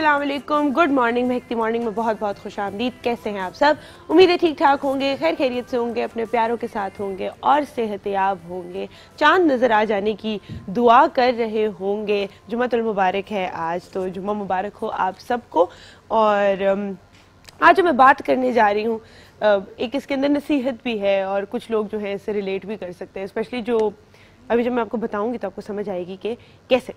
वालेकुम good morning महकती morning में बहुत बहुत खुश आमदीद कैसे हैं आप सब? उम्मीदें ठीक ठाक होंगे, खैर खैरियत से होंगे, अपने प्यारों के साथ होंगे और सेहतियाब होंगे। चाँद नज़र आ जाने की दुआ कर रहे होंगे। जुम्मतुल मुबारक है आज तो जुम्मा मुबारक हो आप सबको। और आज मैं बात करने जा रही हूँ। एक इसके अंदर नसीहत भी है और कुछ लोग जो है इससे रिलेट भी कर सकते हैं, स्पेशली जो, अभी जब मैं आपको बताऊँगी तो आपको समझ आएगी कि कैसे।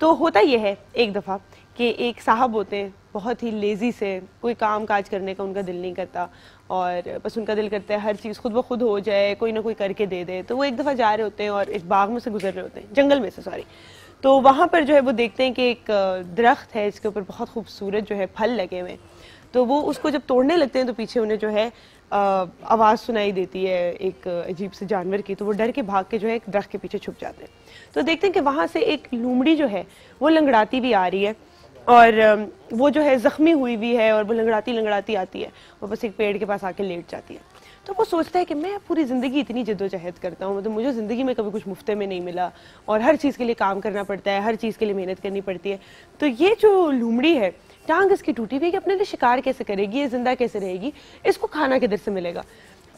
तो होता यह है, एक दफ़ा कि एक साहब होते हैं, बहुत ही लेज़ी से, कोई काम काज करने का उनका दिल नहीं करता और बस उनका दिल करता है हर चीज़ खुद ब खुद हो जाए, कोई ना कोई करके दे दे। तो वो एक दफ़ा जा रहे होते हैं और एक बाग में से गुजर रहे होते हैं, जंगल में से सॉरी तो वहाँ पर जो है वो देखते हैं कि एक दरख्त है, इसके ऊपर बहुत खूबसूरत जो है फल लगे हुए हैं। तो वो उसको जब तोड़ने लगते हैं तो पीछे उन्हें जो है आवाज़ सुनाई देती है एक अजीब से जानवर की तो वो डर के भाग के जो है एक दरख्त के पीछे छुप जाते हैं। तो देखते हैं कि वहाँ से एक लूमड़ी जो है, वो लंगड़ाती भी आ रही है। और वो जो है ज़ख्मी हुई भी है और वो लंगड़ाती लंगड़ाती आती है वो बस एक पेड़ के पास आके लेट जाती है। तो वो सोचता है कि मैं पूरी ज़िंदगी इतनी जद्दोजहद करता हूँ मतलब मुझे ज़िंदगी में कभी कुछ मुफ्ते में नहीं मिला और हर चीज़ के लिए काम करना पड़ता है, हर चीज़ के लिए मेहनत करनी पड़ती है। तो ये जो लूमड़ी है, टांग इसकी टूटी हुई कि अपने लिए शिकार कैसे करेगी, ये ज़िंदा कैसे रहेगी, इसको खाना किधर से मिलेगा?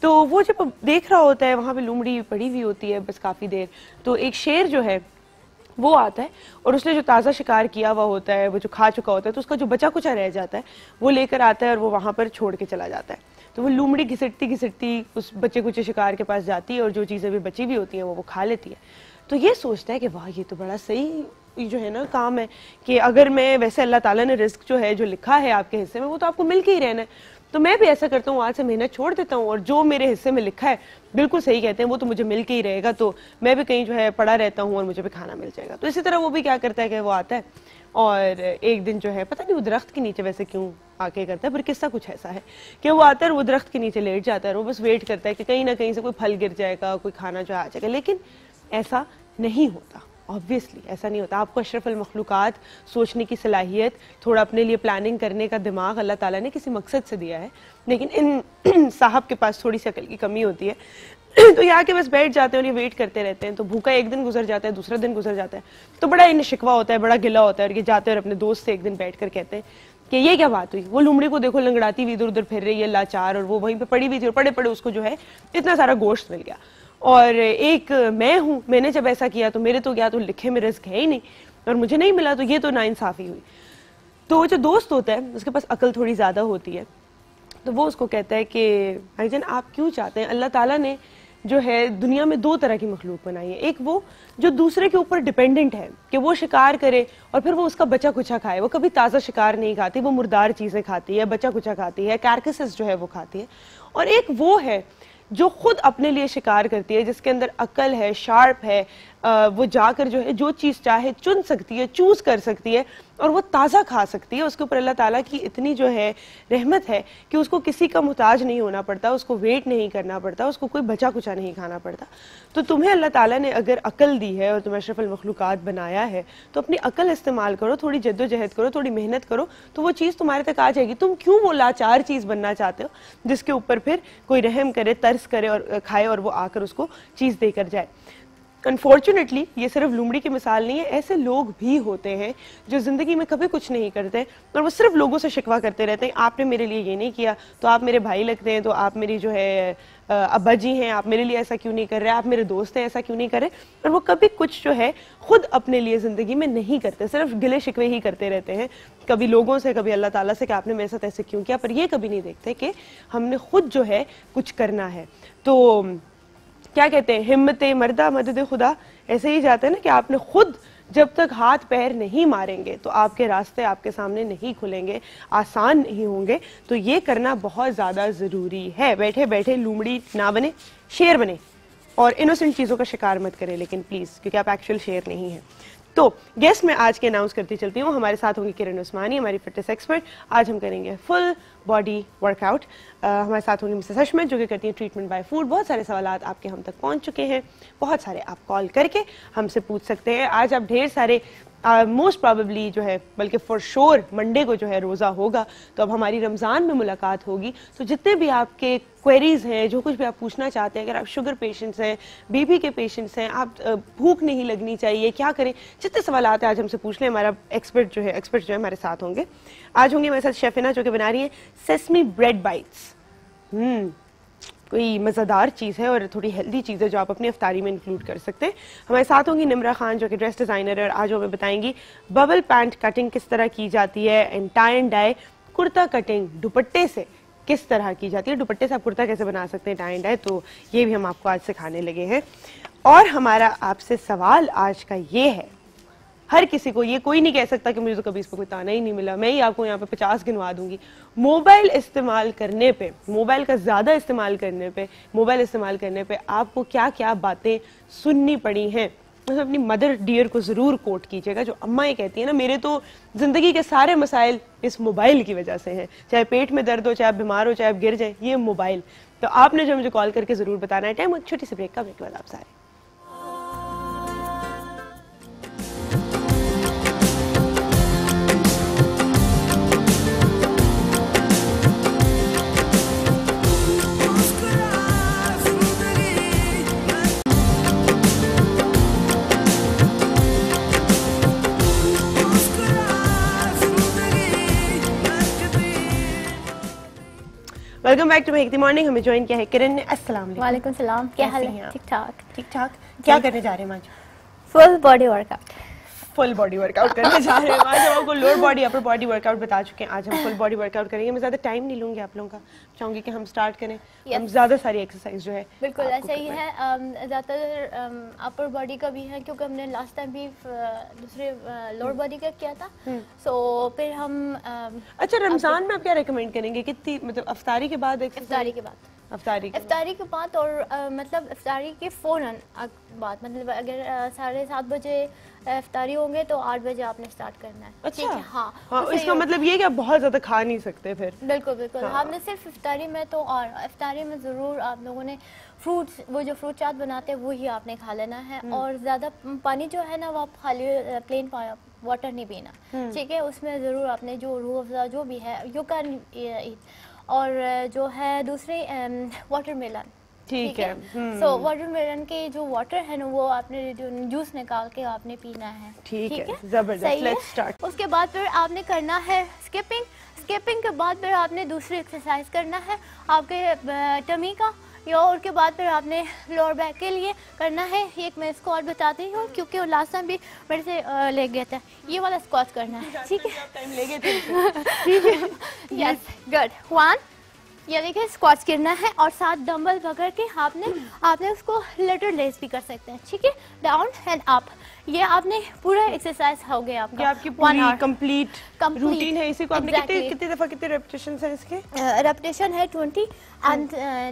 तो वो जब देख रहा होता है, वहाँ पे लूमड़ी पड़ी हुई होती है बस काफ़ी देर। तो एक शेर जो है वो आता है और उसने जो ताज़ा शिकार किया हुआ होता है, वो जो खा चुका होता है तो उसका जो बचा कुचा रह जाता है, वो लेकर आता है और वो वहाँ पर छोड़ के चला जाता है। तो वो लूमड़ी घिसटती घिसटती उस बच्चे कुचे शिकार के पास जाती है और जो चीज़ें भी बची हुई होती हैं, वो वो खा लेती है। तो ये सोचता है कि वाह, ये तो बड़ा सही जो है ना काम है कि अगर मैं, वैसे अल्लाह ताला ने रिस्क जो है, जो लिखा है आपके हिस्से में, वो तो आपको मिल के ही रहना है। तो मैं भी ऐसा करता हूँ, आज से मेहनत छोड़ देता हूँ और जो मेरे हिस्से में लिखा है, बिल्कुल सही कहते हैं, वो तो मुझे मिल के ही रहेगा तो मैं भी कहीं जो है पड़ा रहता हूँ और मुझे भी खाना मिल जाएगा। तो इसी तरह वो भी क्या करता है कि वो आता है और एक दिन जो है, पता नहीं वो दरख्त के नीचे वैसे क्यों आके करता है, पर किस्सा कुछ ऐसा है कि वो आता है वो दरख्त के नीचे लेट जाता है वो बस वेट करता है कि कहीं ना कहीं से कोई फल गिर जाएगा, कोई खाना जो आ जाएगा, लेकिन ऐसा नहीं होता। ऑब्वियसली ऐसा नहीं होता। आपको अशरफ मखलूक़ात सोचने की सलाहियत, थोड़ा अपने लिए प्लानिंग करने का दिमाग अल्लाह ताला ने किसी मकसद से दिया है। लेकिन इन साहब के पास थोड़ी सी अकल की कमी होती है। तो यहाँ के बस बैठ जाते हैं और ये वेट करते रहते हैं। तो भूखा एक दिन गुजर जाता है, दूसरा दिन गुजर जाता है। तो बड़ा इन्हें शिकवा होता है, बड़ा गिला होता है और ये जाते हैं और अपने दोस्त से एक दिन बैठ कर कहते हैं कि ये क्या बात हुई? वो लुमड़ी को देखो, लंगड़ाती हुई इधर उधर फिर रही है, लाचार और वो वहीं पे पड़ी हुई थी और पड़े पड़े उसको जो है इतना सारा गोश्त मिल गया। और एक मैं हूँ, मैंने जब ऐसा किया तो मेरे तो क्या तो लिखे में रिस्क है ही नहीं और मुझे नहीं मिला तो ये तो नाइंसाफ़ी हुई। तो वो जो दोस्त होता है, उसके पास अकल थोड़ी ज़्यादा होती है। तो वो उसको कहता है कि भाई भाईजान, आप क्यों चाहते हैं? अल्लाह ताला ने जो है दुनिया में दो तरह की मखलूक बनाई है। एक वो, जो दूसरे के ऊपर डिपेंडेंट है कि वो शिकार करे और फिर वो उसका बचा कुचा खाए। वो कभी ताज़ा शिकार नहीं खाती, वो मुर्दार चीज़ें खाती है बचा कुचा खाती है कैरकसेस जो है वो खाती है। और एक वो है जो खुद अपने लिए शिकार करती है जिसके अंदर अकल है शार्प है वो जाकर जो है, जो चीज़ चाहे, चुन सकती है, चूज़ कर सकती है और वो ताज़ा खा सकती है। उसके ऊपर अल्लाह ताला की इतनी जो है, रहमत है कि उसको किसी का मुताज नहीं होना पड़ता, उसको वेट नहीं करना पड़ता, उसको कोई बचा कुचा नहीं खाना पड़ता। तो तुम्हें अल्लाह ताला ने अगर अकल दी है और तुम्हें अशरफ मखलूक़ात बनाया है तो अपनी अकल इस्तेमाल करो, थोड़ी जद्दोजहद करो, थोड़ी मेहनत करो तो वो चीज़ तुम्हारे तक आ जाएगी। तुम क्यों वो लाचार चीज़ बनना चाहते हो, जिसके ऊपर फिर कोई रहम करे, तर्स करे और, खाए और वो आकर उसको चीज़ देकर जाए? अनफॉर्चुनेटली ये सिर्फ़ लुमड़ी की मिसाल नहीं है, ऐसे लोग भी होते हैं जो ज़िंदगी में कभी कुछ नहीं करते और वो सिर्फ़ लोगों से शिकवा करते रहते हैं, आपने मेरे लिए ये नहीं किया तो आप मेरे भाई लगते हैं तो आप मेरी जो है अब्बा जी हैं, आप मेरे लिए ऐसा क्यों नहीं कर रहे, आप मेरे दोस्त हैं, ऐसा क्यों नहीं कर रहे, और वो कभी कुछ जो है खुद अपने लिए ज़िंदगी में नहीं करते, सिर्फ़ गिले शिकवे ही करते रहते हैं। कभी लोगों से, कभी अल्लाह ताला से कि आपने मेरे साथ ऐसे क्यों किया, पर ये कभी नहीं देखते कि हमने खुद जो है कुछ करना है। तो क्या कहते हैं? हिम्मत, मर्दा मदद खुदा। ऐसे ही जाते हैं ना कि आपने खुद जब तक हाथ पैर नहीं मारेंगे तो आपके रास्ते आपके सामने नहीं खुलेंगे, आसान नहीं होंगे। तो ये करना बहुत ज़्यादा ज़रूरी है। बैठे बैठे लूमड़ी ना बने, शेर बने। और इनोसेंट चीज़ों का शिकार मत करें, लेकिन प्लीज़ क्योंकि आप एक्चुअल शेर नहीं हैं। तो गेस्ट में आज के अनाउंस करती चलती हूँ। हमारे साथ होंगे किरण उस्मानी, हमारी फिटनेस एक्सपर्ट आज हम करेंगे फुल बॉडी वर्कआउट हमारे साथ होंगे मिसेस हशमत जो कि करती हैं ट्रीटमेंट बाय फ़ूड बहुत सारे सवाल आपके हम तक पहुँच चुके हैं। बहुत सारे आप कॉल करके हमसे पूछ सकते हैं। आज आप ढेर सारे मोस्ट प्रॉबली जो है, बल्कि फॉर श्योर मंडे को जो है रोज़ा होगा तो अब हमारी रमज़ान में मुलाकात होगी। तो जितने भी आपके क्वेरीज हैं, जो कुछ भी आप पूछना चाहते हैं, अगर आप शुगर पेशेंट्स हैं बीपी के पेशेंट्स हैं, आप भूख नहीं लगनी चाहिए, क्या करें? जितने सवाल आते हैं, आज हमसे पूछ लें, हमारा एक्सपर्ट जो है एक्सपर्ट जो है हमारे साथ होंगे। आज होंगे मेरे साथ शेफिना, जो कि बना रही है सेसमी ब्रेड बाइट्स कोई मज़ेदार चीज़ है और थोड़ी हेल्दी चीज़ है जो आप अपनी अफ्तारी में इंक्लूड कर सकते हैं। हमारे साथ होंगी निमरा खान, जो कि ड्रेस डिज़ाइनर है और आज हमें बताएँगी बबल पैंट कटिंग किस तरह की जाती है and tie and dye kurta cutting दुपट्टे से किस तरह की जाती है। दुपट्टे से आप कुर्ता कैसे बना सकते हैं टाई एंड डाई तो ये भी हम आपको आज सिखाने लगे हैं। और हमारा आपसे सवाल आज का ये है हर किसी को, ये कोई नहीं कह सकता कि मुझे तो कभी इस पर कोई ताना ही नहीं मिला। मैं ही आपको यहाँ पे पचास गिनवा दूँगी। मोबाइल इस्तेमाल करने पे, मोबाइल का ज़्यादा इस्तेमाल करने पे, मोबाइल इस्तेमाल करने पे आपको क्या क्या बातें सुननी पड़ी हैं? मतलब अपनी मदर डियर को ज़रूर कोट कीजिएगा, जो अम्मा ये कहती है ना, मेरे तो ज़िंदगी के सारे मसाइल इस मोबाइल की वजह से हैं। चाहे पेट में दर्द हो, चाहे आप बीमार हो, चाहे आप गिर जाए, ये मोबाइल। तो आपने जो मुझे कॉल करके ज़रूर बताना है। टाइम, छोटी सी ब्रेक का ब्रेक बाद आप सारे। Welcome back to make the morning हमें ज्वाइन किया है किरण ने। अस्सलाम वालेकुम। सलाम। क्या हाल है ठीक ठाक। ठीक ठाक। क्या करने जा रहे हैं आज? Full body workout full body workout करने जा रहे हैं। आज हम आपको lower body upper body workout बता चुके हैं। आज हम फुल बॉडी वर्कआउट करेंगे। मैं ज़्यादा टाइम नहीं लूँगी आप लोगों का। चाहूँगी कि हम स्टार्ट करें। Yes. हम ज़्यादा सारी एक्सरसाइज जो है बिल्कुल ऐसा ही है। ज़्यादातर अपर बॉडी का भी है क्योंकि हमने लास्ट टाइम भी दूसरे लोअर बॉडी का किया था। सो हम्म। फिर हम अच्छा रमज़ान में आप क्या रिकमेंड करेंगे? कितनी मतलब अफ्तारी के बाद अफ्तारी के बाद। अफ्तारी अफ्तारी के बाद और आ, मतलब अफ्तारी के फ़ौरन बाद मतलब अगर साढ़े सात बजे अफ्तारी होंगे तो आठ बजे आपने स्टार्ट करना है अच्छा है? हाँ, हाँ इसका मतलब ये कि आप बहुत ज़्यादा खा नहीं सकते फिर बिल्कुल बिल्कुल हाँ। आपने सिर्फ़ इफ्तारी में तो और इफ्तारी में ज़रूर आप लोगों ने फ्रूट्स वो जो फ्रूट चाट बनाते हैं वही आपने खा लेना है हम्म। और ज़्यादा पानी जो है ना वो आप खाली प्लेन वाटर नहीं पीना हम्म। ठीक है उसमें ज़रूर आपने जो रूह अफ़ज़ा जो भी है यू कैन और जो है दूसरे वाटर मेलन ठीक है। सो वाटर मेलन के जो वाटर है ना वो आपने जो जूस निकाल के आपने पीना है। ठीक है ज़बरदस्त। लेट्स स्टार्ट उसके बाद फिर आपने करना है स्किपिंग स्किपिंग के बाद फिर आपने दूसरी एक्सरसाइज करना है आपके टमी का। या और के बाद फिर आपने लोअर बैक के लिए करना है एक मैं इसको और बताती हूँ क्योंकि वो लास्ट टाइम भी मेरे से ले गया था। ये वाला स्क्वाट करना है ठीक है? यस गुड वन ये देखिए स्क्वाट्स करना है और साथ डंबल पकड़ के आपने आपने उसको लेटर लेस भी कर सकते हैं ठीक है? डाउन एंड अप ये आपने पूरा एक्सरसाइज हो गया आपका. ये आपकी पूरी कंप्लीट रूटीन है इसी को आपने कितने कितने दफ़ा कितने रेपिटेशन है इसके? रेपिटेशन है 20 एंड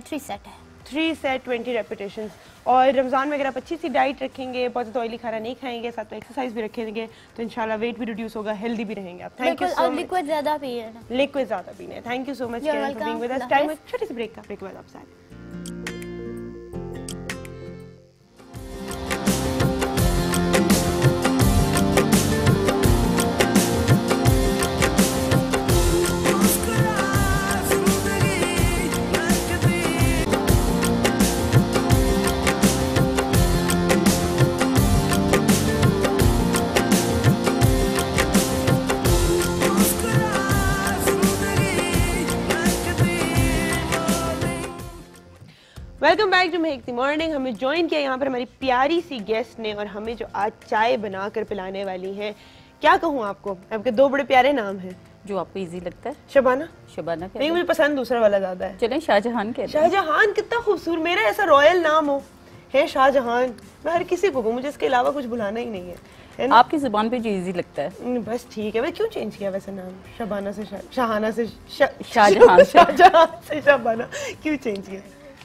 थ्री सेट है. थ्री सेट ट्वेंटी रेपिटेशन और रमज़ान में अगर आप अच्छी सी डाइट रखेंगे बहुत ज़्यादा ऑयली खाना नहीं खाएँगे साथ में एक्सरसाइज भी रखेंगे तो इंशाल्लाह वेट भी रिड्यूस होगा हेल्दी भी रहेंगे आप. थैंक यू सो लिक्विड ज़्यादा पिए लिक्विड ज़्यादा पीने thank you so much for being with us time छोटी सी ब्रेक का ब्रेक के बाद आप सारे welcome back to make the morning हमें ज्वाइन किया यहाँ पर हमारी प्यारी सी गेस्ट ने और हमें जो आज चाय बनाकर पिलाने वाली हैं। क्या कहूँ आपको? आपके दो बड़े प्यारे नाम हैं। जो आपको इजी लगता है। शबाना। शबाना नहीं मुझे पसंद दूसरा वाला ज़्यादा है। चलें शाहजहान के शाहजहान कितना खूबसूरत मेरा ऐसा रॉयल नाम हो। है शाहजहान। मैं हर किसी को मुझे इसके अलावा कुछ बुलाना ही नहीं है। आपकी ज़ुबान पे जो इजी लगता है। बस ठीक है। क्यों चेंज किया वैसे नाम? शबाना से शाहाना से शाहजहान से। शबाना। क्यों चेंज किया?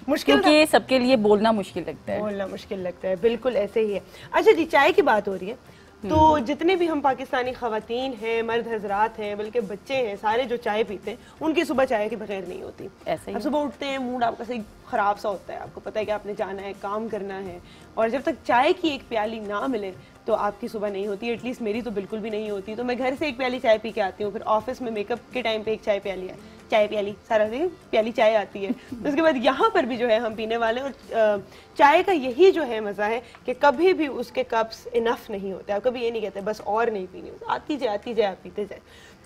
मुश्किल क्योंकि सबके लिए बोलना मुश्किल लगता है। बोलना मुश्किल लगता है बिल्कुल ऐसे ही है। अच्छा जी चाय की बात हो रही है। तो जितने भी हम पाकिस्तानी खातन हैं मर्द हजरात हैं बल्कि बच्चे हैं सारे जो चाय पीते हैं उनकी सुबह चाय के बगैर नहीं होती। ऐसे ही सुबह उठते हैं मूड आपका सही खराब सा होता है। आपको पता है कि आपने जाना है काम करना है और जब तक चाय की एक प्याली ना मिले तो आपकी सुबह नहीं होती। एटलीस्ट मेरी तो बिल्कुल भी नहीं होती। तो मैं घर से एक प्याली चाय पी के आती हूँ फिर ऑफ़िस में मेकअप के टाइम पे एक चाय प्याली है। चाय प्याली सारा दिन प्याली चाय आती है। उसके बाद यहाँ पर भी जो है हम पीने वाले और चाय का यही जो है मज़ा है कि कभी भी उसके कप्स इनफ नहीं होते। आप कभी ये नहीं कहते बस और नहीं पीनी आती जाए आती जाए आप पीते जाए।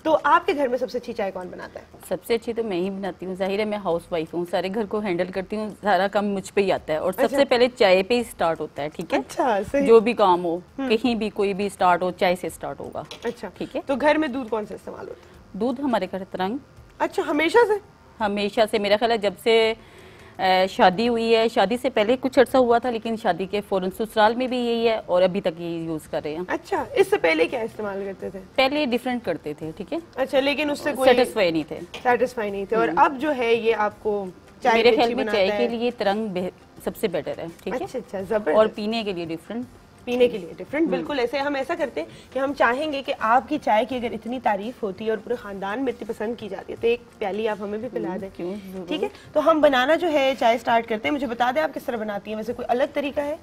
तो आपके घर में सबसे अच्छी चाय कौन बनाता है? सबसे अच्छी तो मैं ही बनाती हूँ। ज़ाहिर है मैं हाउस वाइफ हूँ सारे घर को हैंडल करती हूँ सारा काम मुझ पे ही आता है। और अच्छा। सबसे पहले चाय पे ही स्टार्ट होता है ठीक है? अच्छा सही। जो भी काम हो कहीं भी कोई भी स्टार्ट हो चाय से स्टार्ट होगा। अच्छा ठीक है। तो घर में दूध कौन सा इस्तेमाल होता है? दूध हमारे घर तरंग अच्छा हमेशा से? हमेशा से। मेरा ख्याल है जब से शादी हुई है शादी से पहले कुछ अर्सा हुआ था लेकिन शादी के फ़ौरन ससुराल में भी यही है और अभी तक यही यूज़ कर रहे हैं। अच्छा इससे पहले क्या इस्तेमाल करते थे? पहले डिफरेंट करते थे ठीक है? अच्छा लेकिन उससे कोई सेटिस्फाई नहीं थे। सेटिस्फाई नहीं थे। और अब जो है ये आपको चाय मेरे ख्याल में चाय के लिए तरंग सबसे बेटर है ठीक है? अच्छा अच्छा और पीने के लिए डिफरेंट पीने के लिए डिफरेंट बिल्कुल ऐसे हम ऐसा करते हैं कि हम चाहेंगे कि आपकी चाय की अगर इतनी तारीफ़ होती है और पूरे खानदान में इतनी पसंद की जाती है तो एक प्याली आप हमें भी पिला दें। क्यों, ठीक है? तो हम बनाना जो है चाय स्टार्ट करते हैं। मुझे बता दें आप किस तरह बनाती हैं? वैसे कोई अलग तरीका है?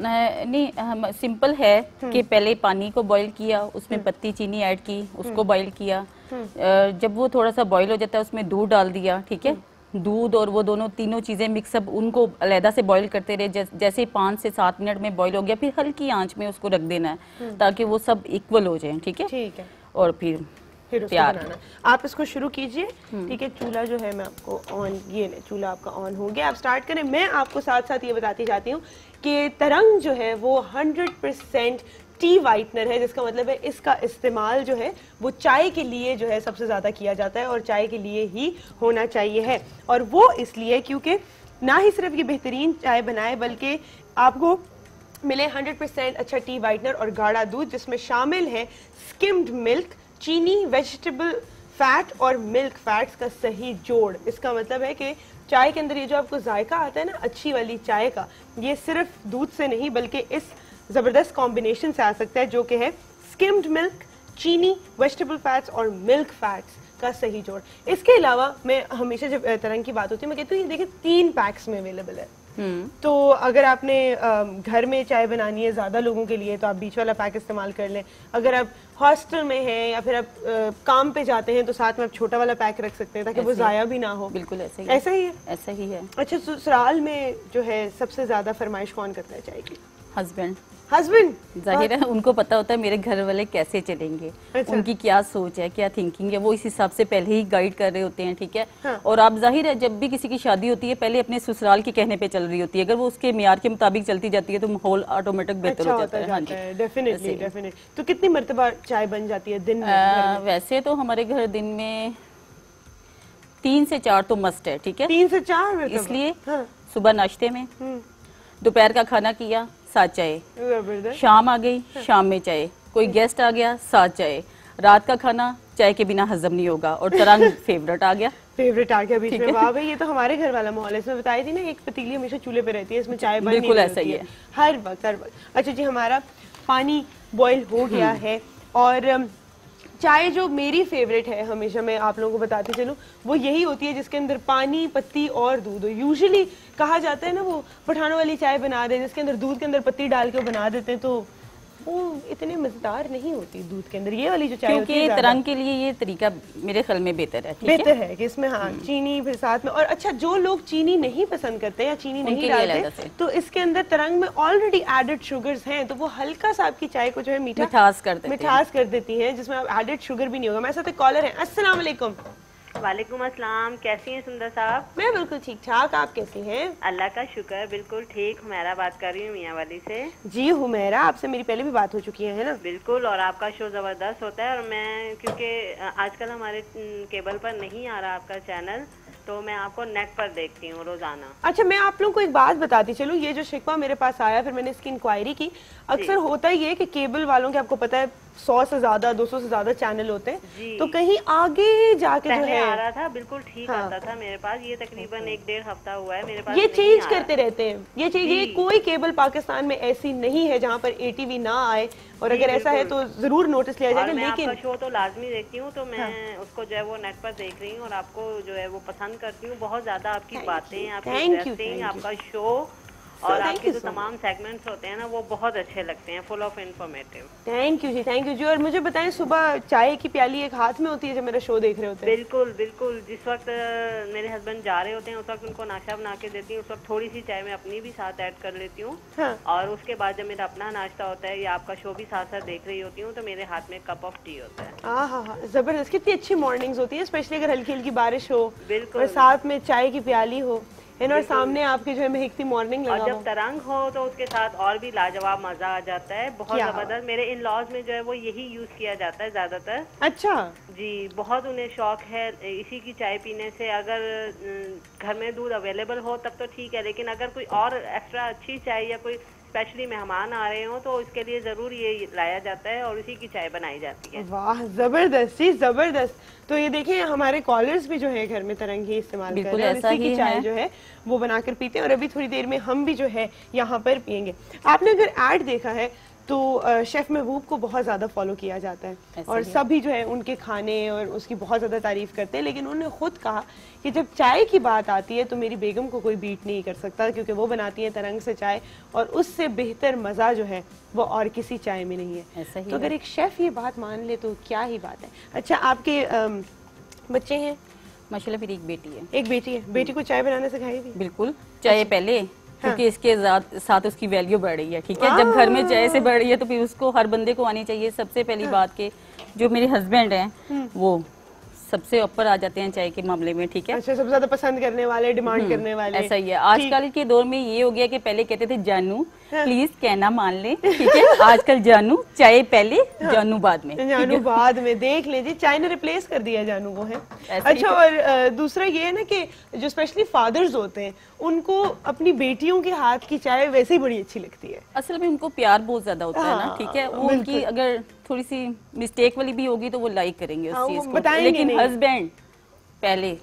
नहीं हम सिंपल है कि पहले पानी को बॉईल किया उसमें पत्ती चीनी ऐड की उसको बॉईल किया। जब वो थोड़ा सा बॉईल हो जाता है उसमें दूध डाल दिया ठीक है? दूध और वो दोनों तीनों चीज़ें मिक्सअप उनको अलहदा से बॉईल करते रहे। जैस, ही पाँच से सात मिनट में बॉईल हो गया फिर हल्की आँच में उसको रख देना है ताकि वो सब इक्वल हो जाए ठीक है? ठीक है। और फिर फिर प्यार। आप इसको शुरू कीजिए ठीक है? चूल्हा जो है मैं आपको ऑन ये चूल्हा आपका ऑन हो गया। आप स्टार्ट करें। मैं आपको साथ साथ ये बताती जाती हूँ कि तरंग जो है वो 100% परसेंट टी वाइटनर है, जिसका मतलब है इसका इस्तेमाल जो है, वो चाय के लिए जो है सबसे ज़्यादा किया जाता है और चाय के लिए ही होना चाहिए है। और वो इसलिए क्योंकि ना ही सिर्फ़ ये बेहतरीन चाय बनाए, बल्कि आपको मिले 100% अच्छा टी वाइटनर और गाढ़ा दूध, जिसमें शामिल है स्किम्ड मिल्क चीनी वेजिटेबल फैट और मिल्क फैट्स का सही जोड़। इसका मतलब है कि चाय के अंदर ये जो आपको जायका आता है ना, अच्छी वाली चाय का, ये सिर्फ़ दूध से नहीं, बल्कि इस ज़बरदस्त कॉम्बिनेशन से आ सकता है जो कि है स्किम्ड मिल्क चीनी वेजिटेबल फैट्स और मिल्क फैट्स का सही जोड़। इसके अलावा मैं हमेशा जब तरंग की बात होती है मैं कहती हूँ ये देखिए तीन पैक्स में अवेलेबल है। हम्म। तो अगर आपने घर में चाय बनानी है ज़्यादा लोगों के लिए तो आप बीच वाला पैक इस्तेमाल कर लें। अगर आप हॉस्टल में हैं या फिर आप काम पे जाते हैं तो साथ में आप छोटा वाला पैक रख सकते हैं ताकि वो ज़ाया भी ना हो। बिल्कुल ऐसा ही। ऐसा ही है? ऐसा ही है। अच्छा ससुराल में जो है सबसे ज़्यादा फरमाइश कौन करता है चाय की? हस्बैंड हस्बैंड ज़ाहिर है उनको पता होता है मेरे घर वाले कैसे चलेंगे। अच्छा। उनकी क्या सोच है क्या थिंकिंग है वो इस हिसाब से पहले ही गाइड कर रहे होते हैं ठीक है? हाँ। और आप ज़ाहिर है जब भी किसी की शादी होती है पहले अपने ससुराल के कहने पे चल रही होती है। अगर वो उसके मियार के मुताबिक चलती जाती है तो माहौल ऑटोमेटिक बेहतर अच्छा हो जाता है। हाँ है डेफिनेटली डेफिनेटली तो कितनी मर्तबा चाय बन जाती है दिन में? वैसे तो हमारे घर दिन में तीन से चार तो मस्ट है ठीक है? तीन से चार इसलिए हाँ। सुबह नाश्ते में हम्म, दोपहर का खाना किया साथ चाय शाम आ गई शाम में चाय कोई गेस्ट आ गया साथ चाय रात का खाना चाय के बिना हजम नहीं होगा और तरंग फेवरेट आ गया। फेवरेट आ गया बीच में। वाह भाई ये तो हमारे घर वाला माहौल है। इसमें बताई थी ना एक पतीली हमेशा चूल्हे पे रहती है इसमें चाय बन बिल्कुल ऐसा ही है। हर वक्त हर वक्त। अच्छा जी हमारा पानी बॉईल हो गया हम्म। है और अम, चाय जो मेरी फेवरेट है, हमेशा मैं आप लोगों को बताती चलूँ, वो यही होती है जिसके अंदर पानी, पत्ती और दूध हो। यूजुअली कहा जाता है ना वो पठानों वाली चाय बना दे, जिसके अंदर दूध के अंदर पत्ती डाल के बना देते हैं तो वो इतने मज़ेदार नहीं होती दूध के अंदर। ये वाली जो चाय होती है क्योंकि तरंग के लिए ये तरीका मेरे ख्याल में बेहतर है बेहतर है कि इसमें हाँ चीनी फिर साथ में और अच्छा जो लोग चीनी नहीं पसंद करते या चीनी नहीं डालते तो इसके अंदर तरंग में ऑलरेडी एडेड शुगर्स हैं तो वो हल्का सा आपकी चाय को जो है मीठा मिठास कर देते मिठास कर देती हैं जिसमें आप एडेड शुगर भी नहीं होगा। मेरे साथ कॉलर है अस्सलाम वालेकुम अस्सलाम कैसी हैं सुंदर साहब? मैं बिल्कुल ठीक ठाक आप कैसी हैं? अल्लाह का शुक्र बिल्कुल ठीक हुमैरा बात कर रही हूँ मियाँ वाली से। जी हुमैरा आपसे मेरी पहले भी बात हो चुकी है है ना? बिल्कुल और आपका शो ज़बरदस्त होता है और मैं क्योंकि आजकल हमारे केबल पर नहीं आ रहा आपका चैनल तो मैं आपको नेट पर देखती हूँ रोज़ाना। अच्छा मैं आप लोगों को एक बात बताती चलूँ ये जो शिकवा मेरे पास आया फिर मैंने इसकी इंक्वायरी की। अक्सर होता ही है कि केबल वालों के आपको पता है सौ से ज़्यादा दो सौ से ज़्यादा चैनल होते हैं। तो कहीं आगे जाके जो पहले आ है रहा था बिल्कुल ठीक हाँ। आता था मेरे पास। ये तकरीबन एक डेढ़ हफ़्ता हुआ है मेरे पास ये चेंज करते रहते हैं। ये चीज़ ये कोई केबल पाकिस्तान में ऐसी नहीं है जहाँ पर एटीवी ना आए। और अगर ऐसा है तो ज़रूर नोटिस लिया जाएगा लेकिन हाँ। शो तो लाजमी देखती हूँ तो मैं उसको जो है वो नेट पर देख रही हूँ और आपको जो है वो पसंद करती हूँ। बहुत ज़्यादा आपकी बातें आपकी. आपका शो और आपके जो तमाम सेगमेंट्स होते हैं ना वो बहुत अच्छे लगते हैं full of informative thank you ji thank you जी। और मुझे बताएँ सुबह चाय की प्याली एक हाथ में होती है जब मेरा शो देख रहे होते हैं? बिल्कुल बिल्कुल। जिस वक्त मेरे हस्बैंड जा रहे होते हैं उस वक्त उनको नाश्ता बना के देती हूँ। उस वक्त थोड़ी सी चाय मैं अपनी भी साथ ऐड कर लेती हूँ। हाँ। और उसके बाद जब मेरा अपना नाश्ता होता है या आपका शो भी साथ साथ देख रही होती हूँ तो मेरे हाथ में कप ऑफ़ टी होता है। हाँ हाँ हाँ ज़बरदस्त। कितनी अच्छी मॉर्निंग्स होती है स्पेशली अगर हल्की हल्की बारिश हो बिल्कुल। साथ में चाय की प्याली हो। है ना और सामने आपके जो है महकती मॉर्निंग और लगा जब तरंग हो तो उसके साथ और भी लाजवाब मज़ा आ जाता है। बहुत ज़बरदस्त। मेरे इन लॉज में जो है वो यही यूज़ किया जाता है ज़्यादातर। अच्छा। जी बहुत उन्हें शौक है इसी की चाय पीने से। अगर घर में दूध अवेलेबल हो तब तो ठीक है लेकिन अगर कोई और एक्स्ट्रा अच्छी चाय या कोई स्पेशली मेहमान आ रहे हो तो इसके लिए ज़रूर ये लाया जाता है और इसी की चाय बनाई जाती है। वाह ज़बरदस्त जी ज़बरदस्त। तो ये देखिए हमारे कॉलर्स भी जो है घर में तरंगी इस्तेमाल कर रहे हैं इसी की चाय है। जो है वो बनाकर पीते हैं और अभी थोड़ी देर में हम भी जो है यहाँ पर पियेंगे। आपने अगर एड देखा है तो शेफ महबूब को बहुत ज़्यादा फॉलो किया जाता है। और सभी जो है उनके खाने और उसकी बहुत ज़्यादा तारीफ़ करते हैं लेकिन उन्होंने खुद कहा कि जब चाय की बात आती है तो मेरी बेगम को कोई बीट नहीं कर सकता क्योंकि वो बनाती है तरंग से चाय और उससे बेहतर मज़ा जो है वो और किसी चाय में नहीं है। तो अगर एक शेफ ये बात मान ले तो क्या ही बात है। अच्छा आपके बच्चे हैं? माशाल्लाह फिर एक बेटी है। एक बेटी है। बेटी को चाय बनाने सिखाई थी? बिल्कुल। चाहे अच्छा। पहले। क्योंकि इसके साथ उसकी वैल्यू बढ़ रही है ठीक है? जब घर में जैसे से बढ़ रही है तो फिर उसको हर बंदे को आनी चाहिए। सबसे हाँ। पहली बात के जो मेरे हस्बैंड हैं हम्म। वो सबसे ऊपर आ जाते हैं चाय के मामले में ठीक है? अच्छा सबसे ज़्यादा पसंद करने वाले डिमांड करने वाले। ऐसा ही है। आजकल के दौर में ये हो गया कि पहले कहते थे जानू हाँ। प्लीज़ कहना मान ले ठीक है? आजकल जानू चाय पहले जानू बाद में जानू बाद में देख लीजिए चाय ने रिप्लेस कर दिया जानू को है? अच्छा और दूसरा ये है ना कि जो स्पेशली फादर्स होते हैं उनको अपनी बेटियों के हाथ की चाय वैसे ही बड़ी अच्छी लगती है। असल में उनको प्यार बहुत ज़्यादा होता है ना हाँ, ठीक है? वो उनकी अगर थोड़ी सी मिस्टेक वाली भी होगी तो वो लाइक करेंगे हाँ, उस चीज़ को। लेकिन हस्बैंड पहले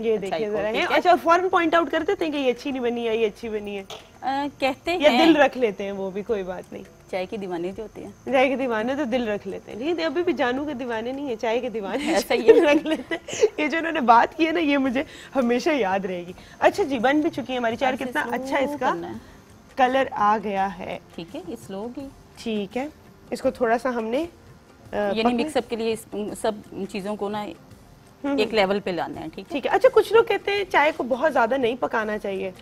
ये देखिए जरा है? है? अच्छा फ़ौरन पॉइंट आउट कर देते हैं कि ये अच्छी नहीं बनी है ये अच्छी बनी है। कहते या हैं दिल रख लेते हैं वो भी कोई बात नहीं। चाय के दीवाने जो होते हैं। चाय के दीवाने तो दिल रख लेते हैं। नहीं अभी भी जानू के दीवाने नहीं है चाय के दीवाने ऐसा। दिल रख लेते हैं। ये जो उन्होंने बात की है ना ये मुझे हमेशा याद रहेगी। अच्छा जी बन भी चुकी है हमारी चाय कितना अच्छा इसका कलर आ गया है। ठीक है ये स्लो होगी ठीक है इसको थोड़ा सा हमने यानी मिक्सअप के लिए इस- सब चीज़ों को ना हम्म, एक लेवल पे लाना है ठीक है? ठीक है अच्छा कुछ लोग कहते हैं चाय को बहुत ज़्यादा नहीं पकाना चाहिए।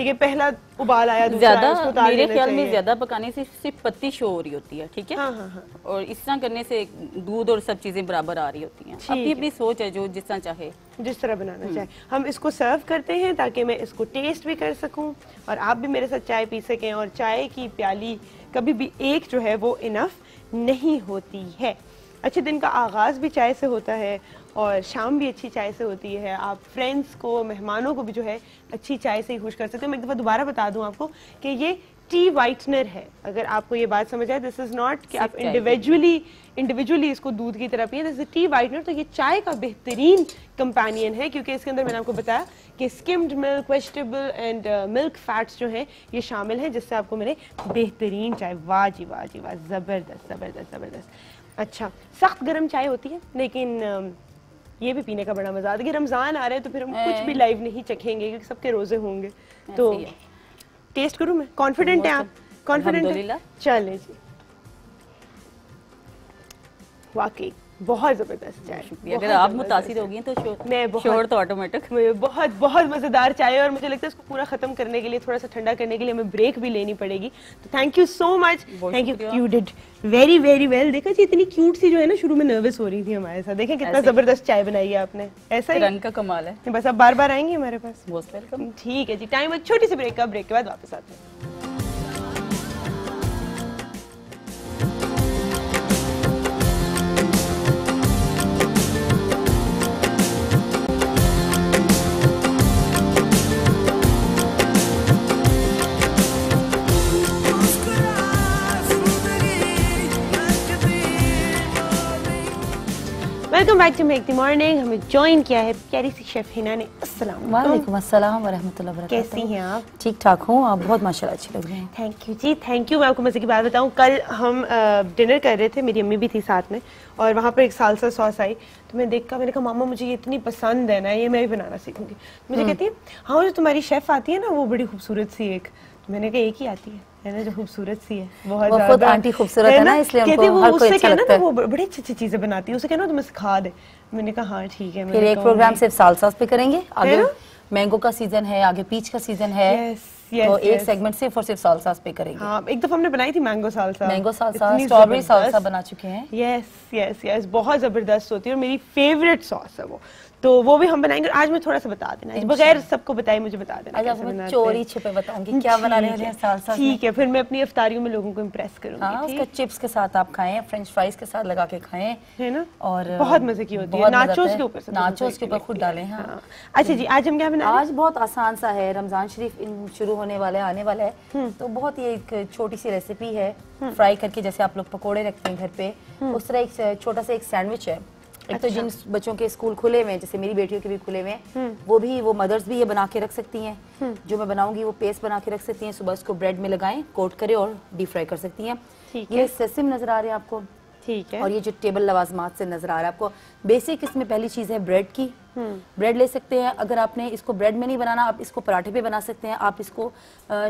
ठीक है पहला उबाल आया ज़्यादा मेरे ख्याल में ज़्यादा पकाने से सिर्फ़ पत्ती शो हो रही होती है ठीक है? हाँ हाँ हाँ। और इस तरह करने से दूध और सब चीज़ें बराबर आ रही होती हैं। अपनी अपनी सोच है जो जिस तरह चाहे। जिस तरह बनाना चाहे। हम इसको सर्व करते हैं ताकि मैं इसको टेस्ट भी कर सकूँ और आप भी मेरे साथ चाय पी सकें और चाय की प्याली कभी भी एक जो है वो इनफ नहीं होती है। अच्छे दिन का आगाज़ भी चाय से होता है और शाम भी अच्छी चाय से होती है। आप फ्रेंड्स को मेहमानों को भी जो है अच्छी चाय से ही खुश कर सकते हो। मैं एक दफ़ा दोबारा बता दूँ आपको कि ये टी वाइटनर है। अगर आपको ये बात समझ आए दिस इज़ नॉट कि आप। इंडिविजुअली इंडिविजुअली इसको दूध की तरह पिए। जैसे टी वाइटनर तो ये चाय का बेहतरीन कंपेनियन है क्योंकि इसके अंदर मैंने आपको बताया कि skimmed milk vegetable and milk fats जो हैं ये शामिल हैं जिससे आपको मेरे बेहतरीन चाय। वाह जी वाह जी वाह ज़बरदस्त ज़बरदस्त ज़बरदस्त। अच्छा सख्त गर्म चाय होती है लेकिन अम, ये भी पीने का बड़ा मज़ा। आता है कि रमज़ान आ रहे हैं तो फिर हम कुछ भी लाइव नहीं चखेंगे क्योंकि सबके रोज़े होंगे। तो। टेस्ट करूँ मैं? कॉन्फिडेंट है आप? कॉन्फिडेंट चले जी। वाकई। बहुत ज़बरदस्त चाय। शुक्रिया। अगर आप मुतासर चाय। होगी तो शोर मैं बहुत- शोर तो ऑटोमेटिक बहुत बहुत मज़ेदार चाय है और मुझे लगता है इसको पूरा खत्म करने के लिए थोड़ा सा ठंडा करने के लिए हमें ब्रेक भी लेनी पड़ेगी। तो thank you so much thank you you did very very well देखा जी इतनी क्यूट सी जो है ना शुरू में नर्वस हो रही थी हमारे साथ। देखें कितना ज़बरदस्त चाय बनाई है आपने। ऐसा ही। रंग का कमाल है। बस अब बार बार आएँगे हमारे पास। मोस्ट वेलकम ठीक है जी टाइम छोटी सी ब्रेक का ब्रेक के बाद वापस आते हैं। Back to make the morning हमें ज्वाइन किया है प्यारी सी शेफ हिना ने। अस्सलाम वालेकुम अस्सलाम वरहमतुल्लाह वबरकातुहू कैसी हैं आप? ठीक ठाक हूँ आप बहुत माशाल्लाह अच्छी लग रही हैं। Thank you ji thank you मैं आपको मज़े की बात बताऊँ कल हम डिनर कर रहे थे मेरी अम्मी भी थी साथ में और वहाँ पर एक सालसा सॉस आई। तो मैं देखा मैंने कहा मामा मुझे ये इतनी पसंद है ना ये मैं भी बनाना सीखूँगी। मुझे कहती है हाँ जो तुम्हारी शेफ़ आती है ना वो बड़ी खूबसूरत सी एक। तो मैंने कहा एक ही आती है। है ना जो खूबसूरत सी है बहुत वो खुद आंटी खूबसूरत है ना, इसलिए कहती वो उससे कहना ना वो बड़ी अच्छी अच्छी चीज़ें बनाती है उसे कहना तुम्हें सिखा दे। मैंने कहा हाँ ठीक है फिर एक प्रोग्राम सिर्फ़ सालसास पे करेंगे आगे मैंगो का सीज़न है आगे पीच का सीज़न है Yes, yes, तो एक सेगमेंट सिर्फ़ और सिर्फ़ सालसास पे करेंगे। हाँ एक दफ़ा हमने बनाई थी mango salsa mango salsa strawberry salsa बना चुके हैं। यस यस यस बहुत ज़बरदस्त होती है और मेरी फेवरेट सॉस है वो। तो वो भी हम बनाएँगे आज मैं थोड़ा सा बता देना बगैर सबको बताए मुझे बता देना बनाते चोरी छिपे बताऊँगी क्या बना रहे हैं ठीक है फिर मैं अपनी अफ्तारियों में लोगों को इम्प्रेस करूँगी हाँ उसका चिप्स के साथ आप खाएँ फ्रेंच फ्राइज के साथ लगा के खाएँ है ना? और बहुत मज़े की होती है नाचोस के ऊपर नाचोस के ऊपर खुद डाले हाँ। हाँ। अच्छा जी आज हम क्या बना आज बहुत आसान सा है रमज़ान शरीफ शुरू होने वाला है आने वाला है। तो बहुत ही एक छोटी सी रेसिपी है फ्राई करके जैसे आप लोग पकौड़े रखते हैं घर पे उस तरह एक छोटा सा एक सैंडविच है। एक तो जिन बच्चों के स्कूल खुले हुए हैं जैसे मेरी बेटियों के भी खुले हुए हैं वो भी वो मदर्स भी ये बना के रख सकती हैं। जो मैं बनाऊँगी वो पेस्ट बना के रख सकती हैं सुबह उसको ब्रेड में लगाएँ कोट करें और डीप फ्राई कर सकती हैं। ये सेसिम नज़र आ रहे हैं आपको? ठीक है। और ये जो टेबल लवाजमात से नज़र आ रहा है आपको बेसिक इसमें पहली चीज़ है ब्रेड की। ब्रेड ले सकते हैं अगर आपने इसको ब्रेड में नहीं बनाना आप इसको पराठे पे बना सकते हैं आप इसको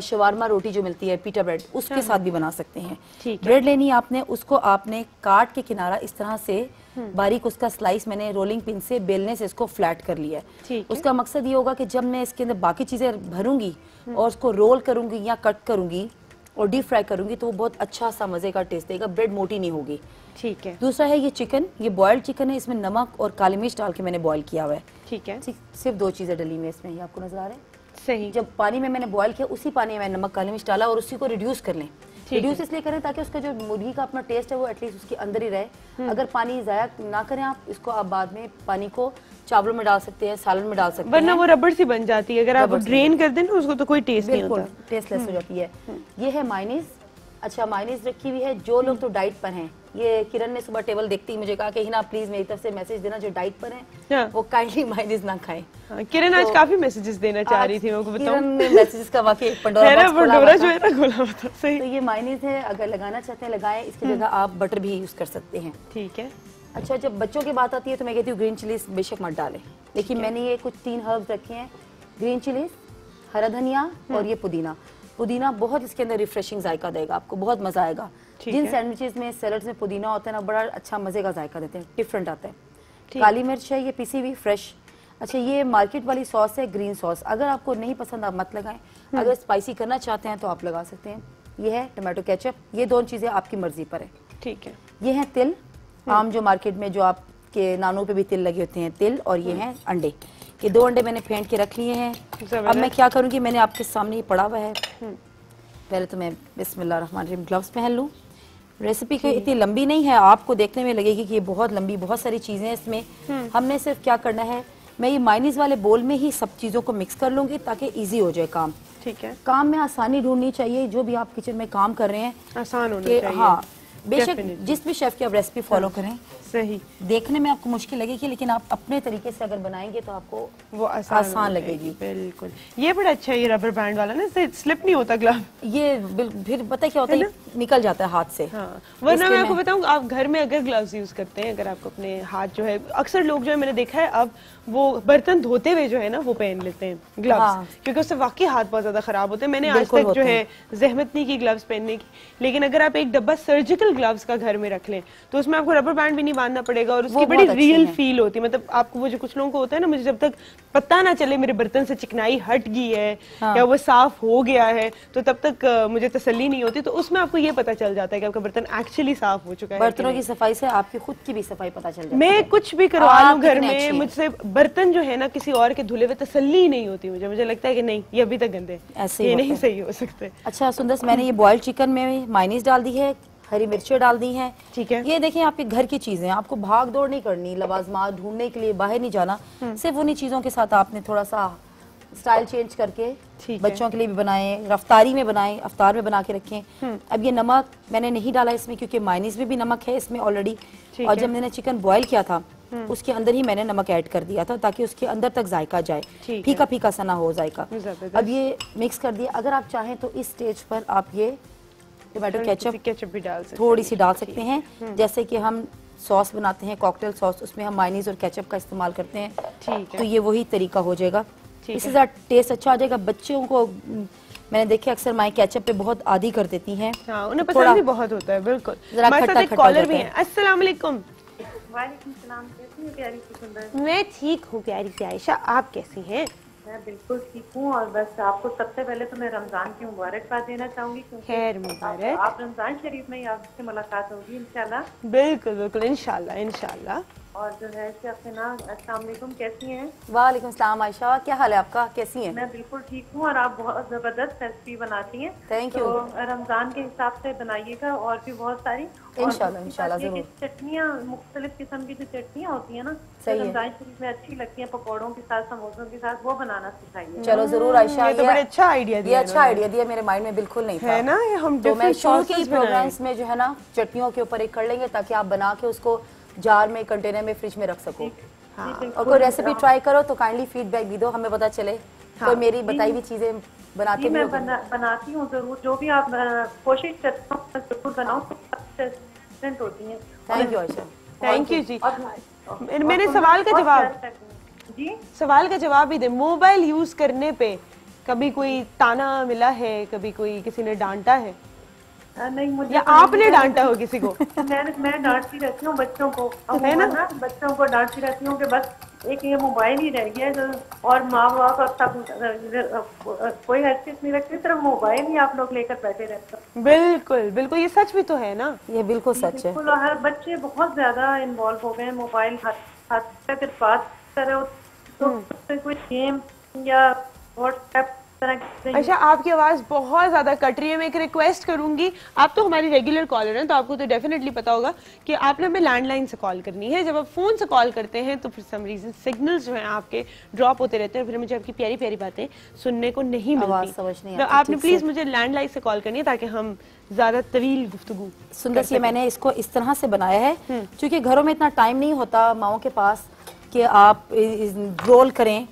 शवारमा रोटी जो मिलती है पीटा ब्रेड उसके साथ भी बना सकते हैं। ठीक है। ब्रेड लेनी है आपने उसको आपने काट के किनारा इस तरह से बारीक उसका स्लाइस मैंने रोलिंग पिन से बेलने से इसको फ्लैट कर लिया है। है। उसका मकसद ये होगा कि जब मैं इसके अंदर बाकी चीज़ें भरूँगी और उसको रोल करूँगी या कट करूँगी और डीप फ्राई करूँगी तो वो बहुत अच्छा सा मज़े का टेस्ट देगा। ब्रेड मोटी नहीं होगी। ठीक है। दूसरा है ये चिकन ये बॉयल्ड चिकन है। इसमें नमक और काली मिर्च डाल के मैंने बॉयल किया हुआ है। ठीक है। सिर्फ़ दो चीज़ें डली हुई है इसमें। ये आपको नज़र आ रहा है? सही। जब पानी में मैंने बॉयल किया उसी पानी में मैंने नमक काली मिर्च डाला और उसी को रिड्यूस कर लें। रिड्यूस इसलिए करें ताकि उसका जो मुर्गी का अपना टेस्ट है वो एटलीस्ट उसके अंदर ही रहे। अगर पानी जाया ना करें आप इसको आप बाद में पानी को चावलों में डाल सकते हैं सालन में डाल सकते हैं। वरना वो रबड़ सी बन जाती है। अगर आप ड्रेन कर दें उसको तो कोई टेस्ट नहीं होता। टेस्टलेस हो जाती है। ये है माइनीज अच्छा माइनीज रखी हुई है जो लोग तो डाइट पर हैं। ये किरण ने सुबह टेबल देखती ही मुझे कहा कि हिना प्लीज़ मेरी तरफ़ से मैसेज देना जो डाइट पर हैं हाँ। वो काइंडली माइनीज ना खाएँ। हाँ, किरण आज तो- काफ़ी मैसेजेस देना चाह रही थी बताऊँ। मैसेजेस का वाकई एक पंडोरा जो है ना खोला सही। तो ये माइनीज है अगर लगाना चाहते हैं लगाएँ इसकी जगह आप बटर भी यूज़ कर सकते हैं। ठीक है। अच्छा जब बच्चों की बात आती है तो मैं कहती हूँ ग्रीन चिलीज बेशक मत डालें। लेकिन मैंने ये कुछ तीन हर्ब्स रखे हैं। ग्रीन चिलीज हरा धनिया और ये पुदीना। पुदीना बहुत इसके अंदर रिफ्रेशिंग जायका देगा आपको बहुत मज़ा आएगा। जिन। सैंडविचेस में सैलड्स में पुदीना होता है ना बड़ा अच्छा मज़े का जायका देते हैं डिफरेंट आता है। काली मिर्च है ये पिसी हुई फ्रेश अच्छा ये मार्केट वाली सॉस है ग्रीन सॉस अगर आपको नहीं पसंद आप मत लगाएँ। अगर स्पाइसी करना चाहते हैं तो आप लगा सकते हैं। ये है टमाटो केचप ये दोनों चीज़ें आपकी मर्ज़ी पर है। ठीक है। ये है तिल। आम जो मार्केट में जो आपके नानों पे भी तिल लगे होते हैं तिल और ये हैं अंडे। ये दो अंडे मैंने फेंट के रख लिए हैं। अब मैं क्या करूँगी? मैंने आपके सामने ही पड़ा हुआ है। पहले तो मैं बिस्मिल्लाह ग्लव्स पहन लूँ। रेसिपी कोई इतनी लंबी नहीं है आपको देखने में लगेगी कि ये बहुत लंबी बहुत सारी चीज़ें हैं इसमें। हमने सिर्फ़ क्या करना है मैं ये माइनीज वाले बोल में ही सब चीज़ों को मिक्स कर लूँगी ताकि इजी हो जाए काम। ठीक है। काम में आसानी ढूंढनी चाहिए जो भी आप किचन में काम कर रहे हैं आसान होना चाहिए। हाँ बेशक. जिस भी शेफ की आप रेसिपी फॉलो करें सही। देखने में आपको मुश्किल लगेगी लेकिन आप अपने तरीके से अगर बनाएँगे तो आपको वो आसान, आसान लगेगी। बिल्कुल। ये बड़ा अच्छा है ये रबर बैंड वाला ना इससे स्लिप नहीं होता ग्लव ये फिर पता क्या होता है निकल जाता है हाथ से। हाँ। वरना मैं आपको बताऊँ आप घर में अगर ग्लव्स यूज़ करते हैं अगर आपको अपने हाथ जो है अक्सर लोग जो है मैंने देखा है अब वो बर्तन धोते हुए जो है ना वो पहन लेते हैं ग्लव्स हाँ। क्योंकि उससे वाकई हाथ बहुत ज़्यादा खराब होते हैं। मैंने आज तक जो है जहमत नहीं की ग्लव्स पहनने की। लेकिन अगर आप एक डब्बा सर्जिकल ग्लव्स का घर में रख लें तो उसमें आपको रबर बैंड भी नहीं बांधना पड़ेगा और उसकी बड़ी रियल फील होती है। मतलब आपको वो जो कुछ लोगों को होता है ना मुझे जब तक पता ना चले मेरे बर्तन से चिकनाई हट गई है हाँ। या वो साफ़ हो गया है तो तब तक मुझे तसल्ली नहीं होती। तो उसमें आपको ये पता चल जाता है कि आपका बर्तन एक्चुअली साफ़ हो चुका है बर्तनों की सफ़ाई से आपकी खुद की भी सफ़ाई पता चल जाती मैं कुछ भी करवा लूँ घर में मुझसे बर्तन जो है ना किसी और के धुले हुए तसली नहीं होती मुझे। मुझे लगता है कि नहीं ये अभी तक गंदे ऐसे ये नहीं सही हो सकते। अच्छा सुंदर मैंने ये बॉइल्ड चिकन में माइनीस डाल दी है। हरी मिर्चें डाल दी हैं। ठीक है। ये देखें आपके घर की चीज़ें आपको भाग दौड़ नहीं करनी लवाजमा ढूँढने के लिए बाहर नहीं जाना। हम्म। सिर्फ़ उन्हीं चीज़ों के साथ आपने थोड़ा सा स्टाइल चेंज करके बच्चों के लिए भी बनाएँ रफ्तारी में बनाएँ अफ्तार में बना के रखें हम्म। अब ये नमक मैंने नहीं डाला इसमें क्योंकि माइनीस में भी नमक है इसमें ऑलरेडी और जब मैंने चिकन बॉईल किया था उसके अंदर ही मैंने नमक ऐड कर दिया था ताकि उसके अंदर तक जायका जाए। फीका फीका सा ना हो जायका। अब ये मिक्स कर दिया। अगर आप चाहें तो इस स्टेज पर आप ये टोमेटो केचप केचप भी डाल सकते थोड़ी सी डाल सकते हैं। जैसे कि हम सॉस बनाते हैं कॉकटेल सॉस उसमें हम माइनीज और केचप का इस्तेमाल करते हैं। ठीक है। तो ये वही तरीका हो जाएगा। इससे ज़्यादा टेस्ट अच्छा आ जाएगा। बच्चों को मैंने देखे अक्सर माई केचप पे बहुत आदि कर देती हैं। हाँ उन्हें तो पसंद भी बहुत होता है बिल्कुल। जरा हमारे साथ खट्टा एक खट्टा कॉलर भी है। है। अस्सलाम वालेकुम। वालेकुम सलाम। कैसी हैं प्यारी सी सुंदर? मैं ठीक हूँ प्यारी सी आयशा। आप कैसी हैं? मैं बिल्कुल ठीक हूँ और बस आपको सबसे पहले तो मैं रमज़ान की मुबारकबाद देना चाहूँगी खैर मुबारक। आप, आप रमज़ान शरीफ में ही आपसे मुलाकात होगी इंशाल्लाह। बिल्कुल बिल्कुल इंशाल्लाह इंशाल्लाह। और जो है कि अपने ना अस्सलाम वालेकुम कैसी हैं? वालेकुम सलाम आयशा क्या हाल है आपका? कैसी हैं? मैं बिल्कुल ठीक हूँ और आप बहुत ज़बरदस्त रेसिपी बनाती हैं। Thank तो रमज़ान के हिसाब से बनाइएगा और भी बहुत सारी। इंशाल्लाह, इंशाल्लाह, ये। चटनियाँ मुख्तलिफ़ किस्म की जो चटनियाँ होती हैं ना सही जो रमज़ान शरीफ में अच्छी लगती हैं पकौड़ों के साथ समोसों के साथ वो बनाना सिखाइए। चलो ज़रूर आयशा ये तो बड़े अच्छा आइडिया ये दिया अच्छा आइडिया दिया मेरे माइंड में बिल्कुल नहीं था। है ना ये हम तो मैं different शुरू की प्रोग्राम्स में जो है ना चटनियों के ऊपर एक कर लेंगे ताकि आप बना के उसको जार में कंटेनर में फ्रिज में रख सको। हाँ। और कोई रेसिपी ट्राई करो तो काइंडली फीडबैक भी दो हमें पता चले। कोई मेरी बताई हुई चीज़ें बनाते मैं बना, बनाती हूँ ज़रूर। जो भी आप कोशिश करते हो ज़रूर बनाऊँ। होती हैं। Thank you Ayesha thank you जी और- मेरे- सवाल का जवाब। हैं। जी? सवाल का जवाब ही दे। मोबाइल यूज़ करने पे कभी कोई ताना मिला है? कभी कोई किसी ने डांटा है? नहीं मुझे या तो आपने नहीं- डांटा हो किसी को? मैं मैं डांटती रहती हूँ बच्चों को। अब है ना? ना बच्चों को डांटती रहती हूँ कि बस एक ये मोबाइल ही रह गया है और माँ बाप अब तक कोई हैसियत नहीं रखती सिर्फ़ मोबाइल ही आप लोग लेकर बैठे रहते हो। बिल्कुल बिल्कुल ये सच भी तो है ना? ये बिल्कुल सच है। बिल्कुल हर बच्चे बहुत ज़्यादा इन्वॉल्व हो गए हैं मोबाइल हाथ हाथ बात करो तो कोई गेम या व्हाट्सएप अच्छा आपकी आवाज़ बहुत ज़्यादा कट रही है मैं एक रिक्वेस्ट करूँगी। आप तो हमारी रेगुलर कॉलर हैं तो आपको तो डेफिनेटली पता होगा कि आपने हमें लैंडलाइन से कॉल करनी है। जब आप फ़ोन से कॉल करते हैं तो फिर सम रीजन सिग्नल्स जो हैं आपके ड्रॉप होते रहते हैं फिर मुझे आपकी प्यारी प्यारी बातें सुनने को नहीं मिलती। समझ नहीं तो आपने प्लीज़ मुझे लैंडलाइन से कॉल करनी है ताकि हम ज़्यादा तवील गुफ्तु सुंदर सी मैंने इसको इस तरह से बनाया है क्योंकि घरों में इतना टाइम नहीं होता माओ के पास कि आप रोल करें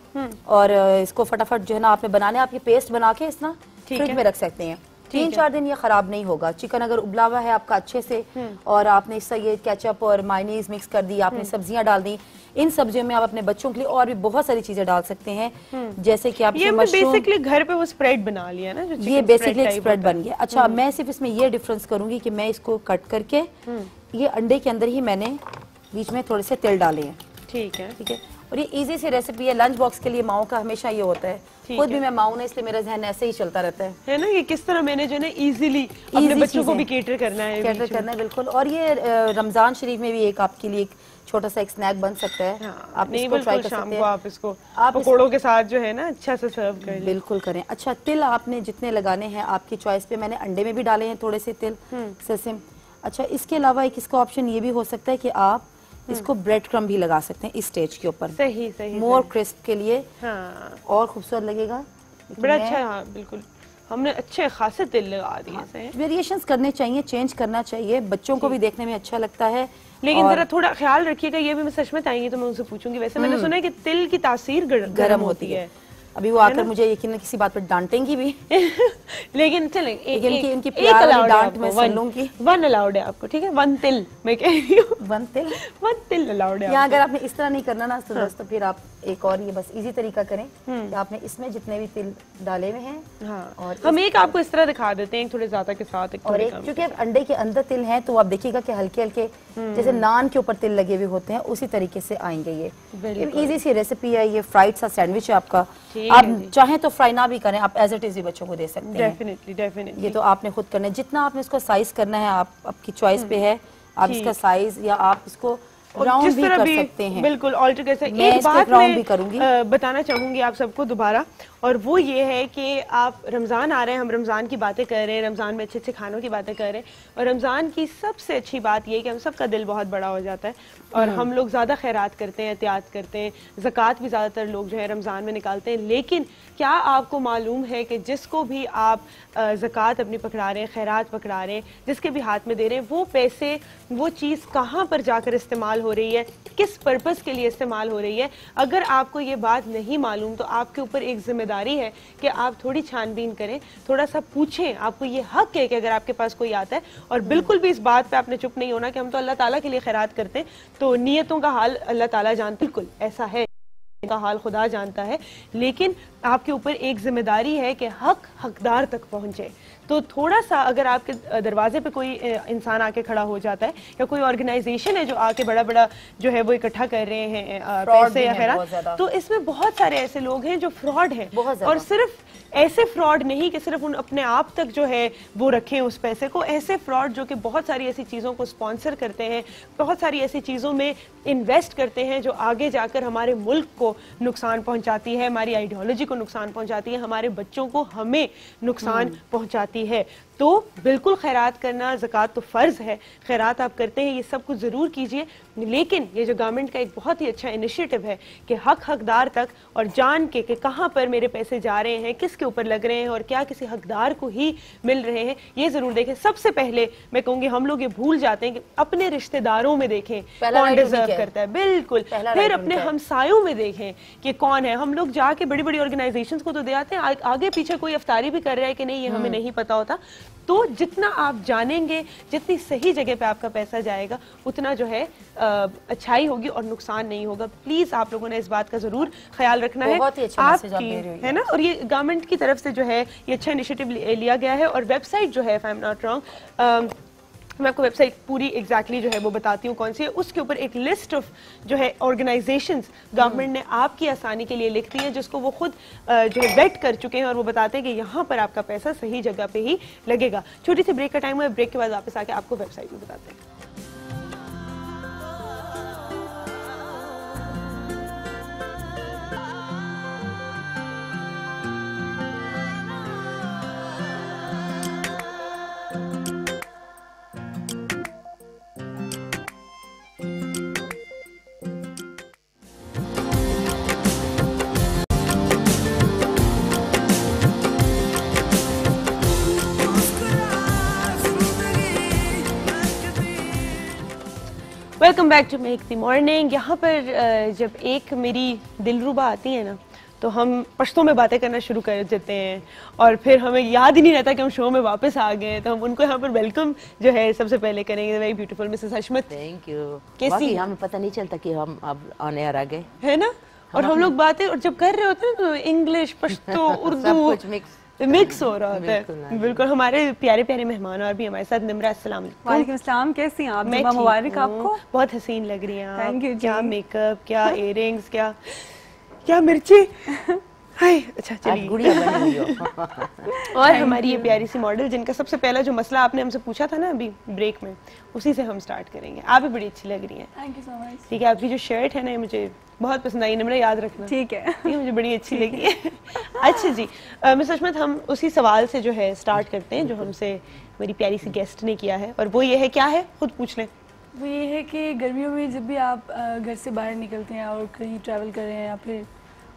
और इसको फटाफट जो है ना आपने बनाने आप ये पेस्ट बना के इस ना फ्रिज में रख सकते हैं। तीन चार दिन ये खराब नहीं होगा। चिकन अगर उबला हुआ है आपका अच्छे से और आपने इससे ये केचप और मायनीज मिक्स कर दी आपने सब्ज़ियाँ डाल दी इन सब्जियों में आप अपने बच्चों के लिए और भी बहुत सारी चीज़ें डाल सकते हैं। जैसे कि आप ये बेसिकली घर पे वो स्प्रेड बना लिया ना जो ये बेसिकली स्प्रेड बन गया। अच्छा मैं सिर्फ़ इसमें ये डिफरेंस करूँगी कि मैं इसको कट करके ये अंडे के अंदर ही मैंने बीच में थोड़े से तेल डाले हैं। ठीक है। ठीक है? और ये इजी सी रेसिपी है लंच बॉक्स के लिए माओ का हमेशा ये होता है। खुद भी मैं माओ ने इसलिए मेरा जहन ऐसे ही चलता रहता है। है ना ये किस तरह मैंने जो है ना इजीली अपने बच्चों को भी केटर करना है कैटर। करना है बिल्कुल। और ये रमज़ान शरीफ में भी एक आपके लिए एक छोटा सा एक स्नैक बन सकता है। हाँ, आप इसको ट्राई कर सकते हैं। आप इसको आप पकोड़ों के साथ जो है ना अच्छा से सर्व कर लें। बिल्कुल करें। अच्छा तिल आपने जितने लगाने हैं आपकी चॉइस पे मैंने अंडे में भी डाले हैं थोड़े से तिल हम्म। सेसिम अच्छा इसके अलावा एक इसका ऑप्शन ये भी हो सकता है कि आप इसको ब्रेड क्रम भी लगा सकते हैं इस स्टेज के ऊपर। हम्म। सही सही। मोर क्रिस्प के लिए हाँ। और खूबसूरत लगेगा। बड़ा अच्छा हाँ बिल्कुल। हमने अच्छे खासे तिल लगा दिए हाँ, वेरिएशंस करने चाहिए चेंज करना चाहिए। बच्चों को भी देखने में अच्छा लगता है लेकिन और जरा थोड़ा ख्याल रखिएगा ये भी मैं सच में आएँगी तो मैं उनसे पूछूँगी। वैसे मैंने सुना है की तिल की तासीर गर्म होती है। अभी वो आकर मुझे यकीन किसी बात पर डांटेंगी भी। लेकिन चलें एक लेकिन एक- इनकी- एक है डांट मैं सुन लूँगी। one allowed है आपको ठीक है? वन तिल मैं कह रही हूँ। वन तिल? वन तिल अलाउड है अगर आपने इस तरह नहीं करना ना तो दोस्तों फिर आप एक और ये बस इजी तरीका करें कि आपने इसमें जितने भी तिल डाले हुए हैं हाँ। और हम एक आपको इस तरह दिखा देते हैं थोड़े ज़्यादा के साथ और एक क्योंकि अंडे के अंदर तिल हैं तो आप देखिएगा कि हल्के हल्के जैसे नान के ऊपर तिल लगे हुए होते हैं उसी तरीके से आएँगे ये। इजी सी रेसिपी है ये फ्राइड सा सैंडविच है आपका। आप है चाहें तो फ्राई ना भी करें आप एज इट इज़ भी बच्चों को दे सकते हैं। डेफिनेटली डेफिनेटली ये तो आपने खुद करना है। जितना आपने इसको साइज़ करना है आप आपकी चॉइस पे है आप इसका साइज़ या आप इसको राउंड भी कर सकते हैं। बिल्कुल ऑल्टर कर सकते मैं एक बात मैं भी करूँगी। बताना चाहूँगी आप सबको दोबारा और वो ये है कि आप रमज़ान आ रहे हैं हम रमज़ान की बातें कर रहे हैं रमज़ान में अच्छे अच्छे खानों की बातें कर रहे हैं और रमज़ान की सबसे अच्छी बात ये है कि हम सबका दिल बहुत बड़ा हो जाता है। और हम लोग ज़्यादा खैरात करते हैं एहतियात करते हैं। ज़क़़त भी ज़्यादातर लोग जो है रमज़ान में निकालते हैं। लेकिन क्या आपको मालूम है कि जिसको भी आप ज़क़़त अपनी पकड़ा रहे हैं खैरात पकड़ा रहे हैं जिसके भी हाथ में दे रहे हैं वो पैसे वो चीज़ कहाँ पर जाकर इस्तेमाल हो रही है? किस पर्पज़ के लिए इस्तेमाल हो रही है? अगर आपको ये बात नहीं मालूम तो आपके ऊपर एक ज़िम्मेदारी है कि आप थोड़ी छानबीन करें थोड़ा सा पूछें। आपको ये हक है कि अगर आपके पास कोई आता है और बिल्कुल भी इस बात पर आपने चुप नहीं होना कि हम तो अल्लाह ताला के लिए खैरात करते हैं तो नीयतों का हाल अल्लाह ताला जानता बिल्कुल, ऐसा है। का हाल खुदा जानता है। लेकिन आपके ऊपर एक ज़िम्मेदारी है कि हक हकदार तक पहुँचे। तो थोड़ा सा अगर आपके दरवाजे पे कोई इंसान आके खड़ा हो जाता है या कोई ऑर्गेनाइजेशन है जो आके बड़ा बड़ा जो है वो इकट्ठा कर रहे हैं पैसे या खैरा तो इसमें बहुत सारे ऐसे लोग हैं जो फ्रॉड है और सिर्फ़ ऐसे फ्रॉड नहीं कि सिर्फ़ उन अपने आप तक जो है वो रखें उस पैसे को। ऐसे फ्रॉड जो कि बहुत सारी ऐसी चीज़ों को स्पॉन्सर करते हैं बहुत सारी ऐसी चीज़ों में इन्वेस्ट करते हैं जो आगे जाकर हमारे मुल्क को नुकसान पहुंचाती है हमारी आइडियोलॉजी को नुकसान पहुंचाती है हमारे बच्चों को हमें नुकसान पहुंचाती है। तो बिल्कुल खैरात करना ज़क़़त तो फ़र्ज़ है। खैरात आप करते हैं ये सब कुछ ज़रूर कीजिए। लेकिन ये जो गवर्नमेंट का एक बहुत ही अच्छा इनिशिएटिव है कि हक हकदार तक और जान के कि कहाँ पर मेरे पैसे जा रहे हैं किसके ऊपर लग रहे हैं और क्या किसी हकदार को ही मिल रहे हैं ये ज़रूर देखें। सबसे पहले मैं कहूँगी हम लोग ये भूल जाते हैं कि अपने रिश्तेदारों में देखें कौन डिजर्व करता है। बिल्कुल। फिर अपने हमसायों में देखें कि कौन है। हम लोग जाके बड़ी बड़ी ऑर्गेनाइजेशन को तो दे आते हैं आगे पीछे कोई अफ्तारी भी कर रहा है कि नहीं ये हमें नहीं पता होता। तो जितना आप जानेंगे जितनी सही जगह पे आपका पैसा जाएगा उतना जो है अच्छाई होगी और नुकसान नहीं होगा। प्लीज़ आप लोगों ने इस बात का ज़रूर ख्याल रखना है। आपकी- हो। है ना? और ये गवर्नमेंट की तरफ़ से जो है ये अच्छा इनिशिएटिव लिया गया है और वेबसाइट जो है if I am not wrong मैं आपको वेबसाइट पूरी एग्जैक्टली exactly जो है वो बताती हूँ कौन सी है। उसके ऊपर एक लिस्ट ऑफ़ जो है ऑर्गेनाइजेशन गवर्नमेंट ने आपकी आसानी के लिए लिख दी है, जिसको वो खुद जो है वेट कर चुके हैं और वो बताते हैं कि यहाँ पर आपका पैसा सही जगह पे ही लगेगा। छोटी सी ब्रेक का टाइम है ब्रेक के बाद वापस आके आपको वेबसाइट में बताते हैं। Welcome back to make the morning यहाँ पर जब एक मेरी दिलरुबा आती है ना तो हम पश्तों में बातें करना शुरू कर देते हैं और फिर हमें याद ही नहीं रहता कि हम शो में वापस आ गए हैं। तो हम उनको यहाँ पर वेलकम जो है सबसे पहले करेंगे। Very beautiful Mrs Hashmat thank you कैसी? हमें पता नहीं चलता कि हम अब ऑन एयर आ गए। है ना? और हम लोग बातें और जब कर रहे होते हैं तो इंग्लिश पश्तो उर्दू। मिक्स हो रहा होता है। बिल्कुल हमारे प्यारे प्यारे मेहमान और भी हमारे साथ। निमरा असलम वालेकुम। कैसी हैं आप? मैं मुबारक आपको। बहुत हसीन लग रही हैं आप। Thank क्या मेकअप क्या इयर क्या क्या मिर्ची? हाय अच्छा चलिए। गुड़िया बनी हुई हो। और हमारी ये प्यारी सी मॉडल जिनका सबसे पहला जो मसला आपने हमसे पूछा था ना अभी ब्रेक में उसी से हम स्टार्ट करेंगे। आप भी बड़ी अच्छी लग रही हैं। थैंक यू सो मच ठीक है आपकी जो शर्ट है ना ये मुझे बहुत पसंद आई निमरा याद रखना। ठीक है। ये मुझे बड़ी अच्छी लगी। है। अच्छा जी मिस अशमत हम उसी सवाल से जो है स्टार्ट करते हैं जो हमसे मेरी प्यारी सी गेस्ट ने किया है। और वो ये है क्या है? खुद पूछ लें। वो ये है कि गर्मियों में जब भी आप घर से बाहर निकलते हैं और कहीं ट्रैवल कर रहे हैं या फिर